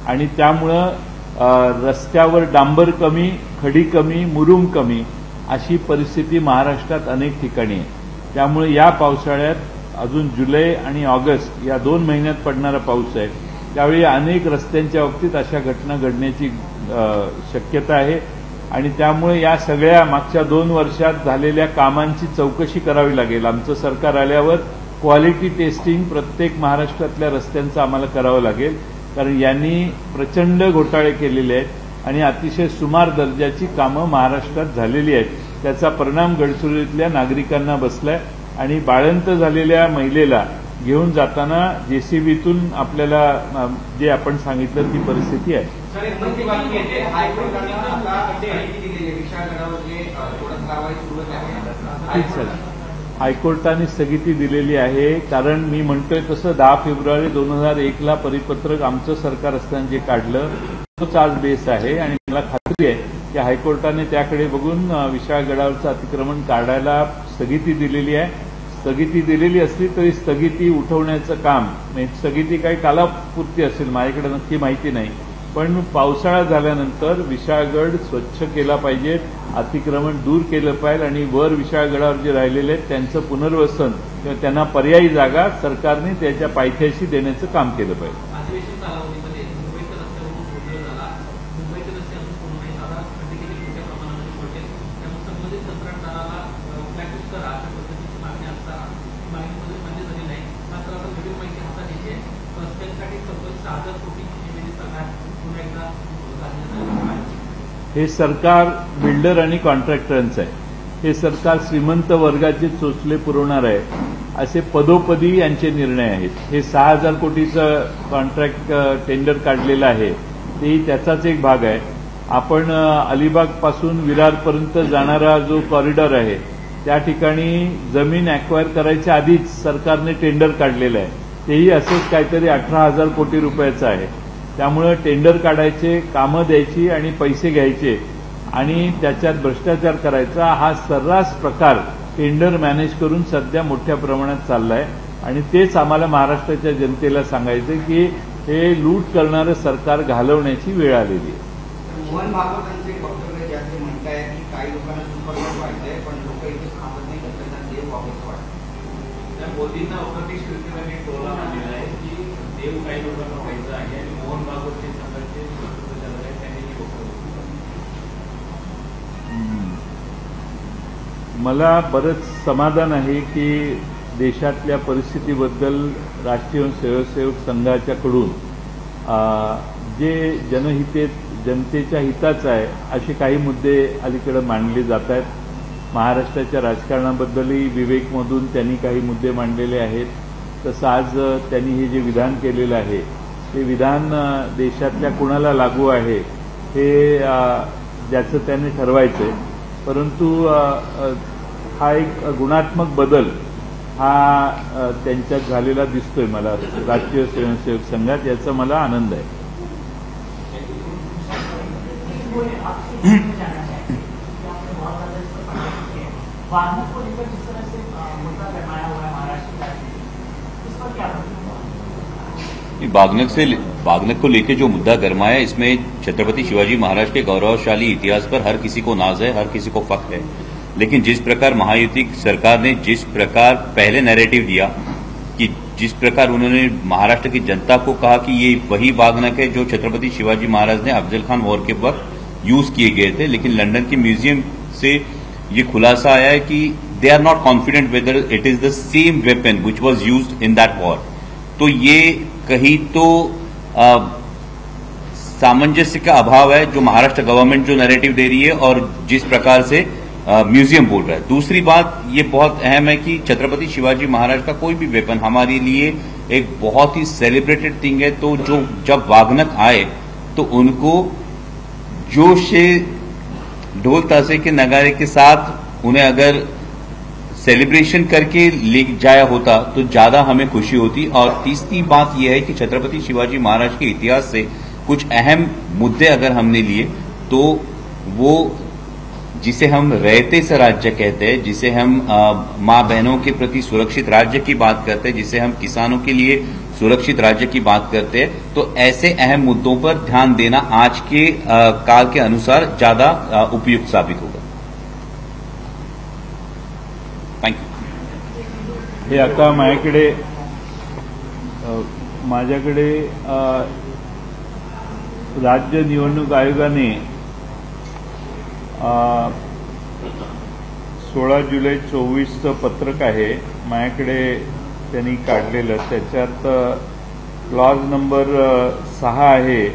आणि त्यामुळं रस्त्यावर डांबर कमी खडी कमी मुरुम कमी अशी परिस्थिती महाराष्ट्रात अनेक ठिकाणी आहे. त्यामुळे या पावसाळ्यात अजून जुलै आणि ऑगस्ट या दोन महिन्यात पडणारा पाऊस आहे. त्यावेळी अनेक रस्त्यांच्या बाबतीत अशा घटना घडण्याची शक्यता आहे. आणि त्यामुळे या सगळ्या मागच्या दोन वर्षात झालेल्या कामांची चौकशी करावी लागेल. आमचं सरकार आल्यावर क्वालिटी टेस्टिंग प्रत्येक महाराष्ट्रातल्या रस्त्यांचं आम्हाला करावं लागेल. कारण यांनी प्रचंड घोटाळे केलेले आहेत आणि अतिशय सुमार दर्जाची कामं महाराष्ट्रात झालेली आहेत. त्याचा परिणाम गडचिरोलीतल्या नागरिकांना बसलाय. आणि बाळंत झालेल्या महिलेला घेऊन जाताना जेसीबीतून आपल्याला जे आपण सांगितलं ती परिस्थिती आहे. ठीक सर. हायकोर्टाने स्थगिती दिलेली आहे. कारण मी म्हणतोय तसं दहा फेब्रुवारी दोन हजार एकला परिपत्रक आमचं सरकार असताना जे काढलं तोच आज बेस आहे. आणि मला खात्री आहे की हायकोर्टाने त्याकडे बघून विशाळगडावरचं अतिक्रमण काढायला स्थगिती दिलेली आहे. स्थगिती दिलेली असली तरी स्थगिती उठवण्याचं काम म्हणजे स्थगिती काही कालापुरती असेल माझ्याकडे नक्की माहिती नाही. पण पावसाळा झाल्यानंतर विशाळगड स्वच्छ केला पाहिजे अतिक्रमण दूर केलं पाहिजे आणि वर विशाळगडावर जे राहिलेले आहेत त्यांचं पुनर्वसन किंवा त्यांना पर्यायी जागा सरकारने त्याच्या पायथ्याशी देण्याचं काम केलं पाहिजे अधिवेशन कालावधीमध्ये मुंबईच्या रस्त्यावरून गोंधळ झाला मुंबईचे रस्ते अजून पूर्ण नाही दादा खड्डे मोठ्या प्रमाणामध्ये पडले त्यामुळे संबंधित कंत्राटदाराला ब्लॅकलिस्ट करा अशा पद्धतीची मागणी असता मागणीमध्ये मान्य झाली नाही मात्र आता व्हिडिओ माहिती हातात येते रस्त्यांसाठी तब्बल सहा हजार कोटीची निवेदित सरकार पुन्हा एकदा घालण्यात आली आहे हे सरकार बिल्डर आणि कॉन्ट्रॅक्टरांचं आहे. हे सरकार श्रीमंत वर्गाचे चोचले पुरवणार आहे. असे पदोपदी यांचे निर्णय आहेत. हे सहा हजार कोटीचं कॉन्ट्रॅक्ट टेंडर काढलेलं आहे. तेही त्याचाच एक भाग आहे. आपण अलिबागपासून विरारपर्यंत जाणारा जो कॉरिडॉर आहे त्या ठिकाणी जमीन अक्वायर करायच्या आधीच सरकारने टेंडर काढलेलं आहे. तेही असंच काहीतरी अठरा हजार कोटी रुपयाचं आहे. त्यामुळं टेंडर काढायचे कामं द्यायची आणि पैसे घ्यायचे. आणि त्याच्यात भ्रष्टाचार करायचा हा सर्रास प्रकार टेंडर मॅनेज करून सध्या मोठ्या प्रमाणात चाललाय. आणि तेच आम्हाला महाराष्ट्राच्या जनतेला सांगायचं की हे लूट करणारं सरकार घालवण्याची वेळ आलेली आहे. मोहन भागवतांचे एक वक्तव्य जे आहे ते म्हणताय की काही लोकांना सुपरमॅन व्हायचंय पण लोक इथे थांबत नाही तर त्यांना देव व्हावंसं वाटतं त्या मोदींना मला बरंच समाधान आहे की देशातल्या परिस्थितीबद्दल राष्ट्रीय स्वयंसेवक संघाच्याकडून जे जनहिते जनतेच्या हिताचं आहे असे काही मुद्दे अलीकडे मांडले जात आहेत महाराष्ट्राच्या राजकारणाबद्दलही विवेकमधून त्यांनी काही मुद्दे मांडलेले आहेत. तसं आज त्यांनी हे जे विधान केलेलं आहे ते विधान देशातल्या कुणाला लागू आहे हे ज्याचं त्याने ठरवायचं परंतु हा एक गुणात्मक बदल हा अ, त्यांच्यात झालेला राष्ट्रीय स्वयंसेवक संघात याचा मला आनंद है बागनक से बागनक को लेकर जो मुद्दा गरमाया इसमें छत्रपति शिवाजी महाराज के गौरवशाली इतिहास पर हर किसी को नाज है हर किसी को फख्र है। लेकिन जिस प्रकार महायुति सरकार ने, जिस प्रकार पहले नैरेटिव दिया कि जिस प्रकार उन्होंने महाराष्ट्र की जनता को कहा कि ये वही बागनक है जो छत्रपति शिवाजी महाराज ने अफजल खान वॉर के वक्त यूज़ किए गए थे, लेकिन लंदन के म्यूज़ियम से ये खुलासा आया है कि they are not confident whether it is the same weapon which was use in that war तो ये कहीं तो सामंजस्य का अभाव है जो महाराष्ट्र गवर्नमेंट जो नैरेटिव दे रही है और जिस प्रकार से म्यूज़ियम बोल रहा है। दूसरी बात, ये बहुत अहम है कि छत्रपति शिवाजी महाराज का कोई भी वेपन हमारे लिए एक बहुत ही सेलिब्रेटेड थिंग है। तो जो, जब वागनक आए तो उनको जोश से, ढोल ताशे के नगारे के साथ उन्हें अगर सेलिब्रेशन करके ले जाया होता तो ज़्यादा हमें खुशी होती। और तीसरी बात यह है कि छत्रपति शिवाजी महाराज के इतिहास से कुछ अहम मुद्दे अगर हमने लिए तो वो जिसे हम रहते से राज्य कहते हैं जिसे हम माँ बहनों के प्रति सुरक्षित राज्य की बात करते हैं जिसे हम किसानों के लिए सुरक्षित राज्य की बात करते हैं तो ऐसे अहम मुद्दों पर ध्यान देना आज के काल के अनुसार ज़्यादा उपयुक्त साबित होगा। थैंक यू आता अ, राज्य निवडणूक आयोगाने सोळा जुलै चोवीसचं पत्रक आहे. माझ्याकडे त्यांनी काढलेलं. त्याच्यात क्लॉज नंबर सहा आहे.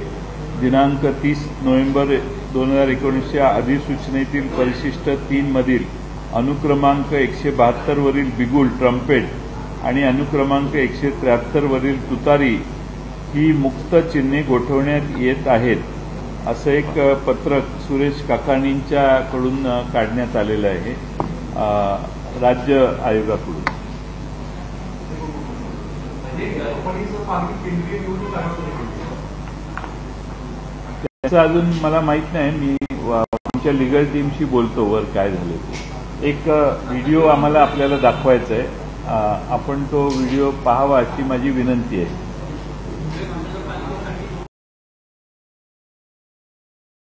दिनांक तीस नोव्हेंबर दोन हजार एकोणीसच्या अधिसूचनेतील परिशिष्ट तीनमधील अनुक्रमांक एकशे बहात्तरवरील बिगुल ट्रम्पेट आणि अनुक्रमांक एकशे त्र्याहत्तरवरील तुतारी ही मुक्त चिन्हे गोठवण्यात येत आहेत. असं एक पत्रक सुरेश काकाणींच्याकडून काढण्यात आलेलं आहे. राज्य आयोगाकडून. त्याचं अजून मला माहीत नाही. मी आमच्या लिगल टीमशी बोलतो वर काय झाले ते. एक व्हिडिओ आम्हाला आपल्याला दाखवायचा आहे आपण तो व्हिडिओ पाहावा अशी माझी विनंती आहे.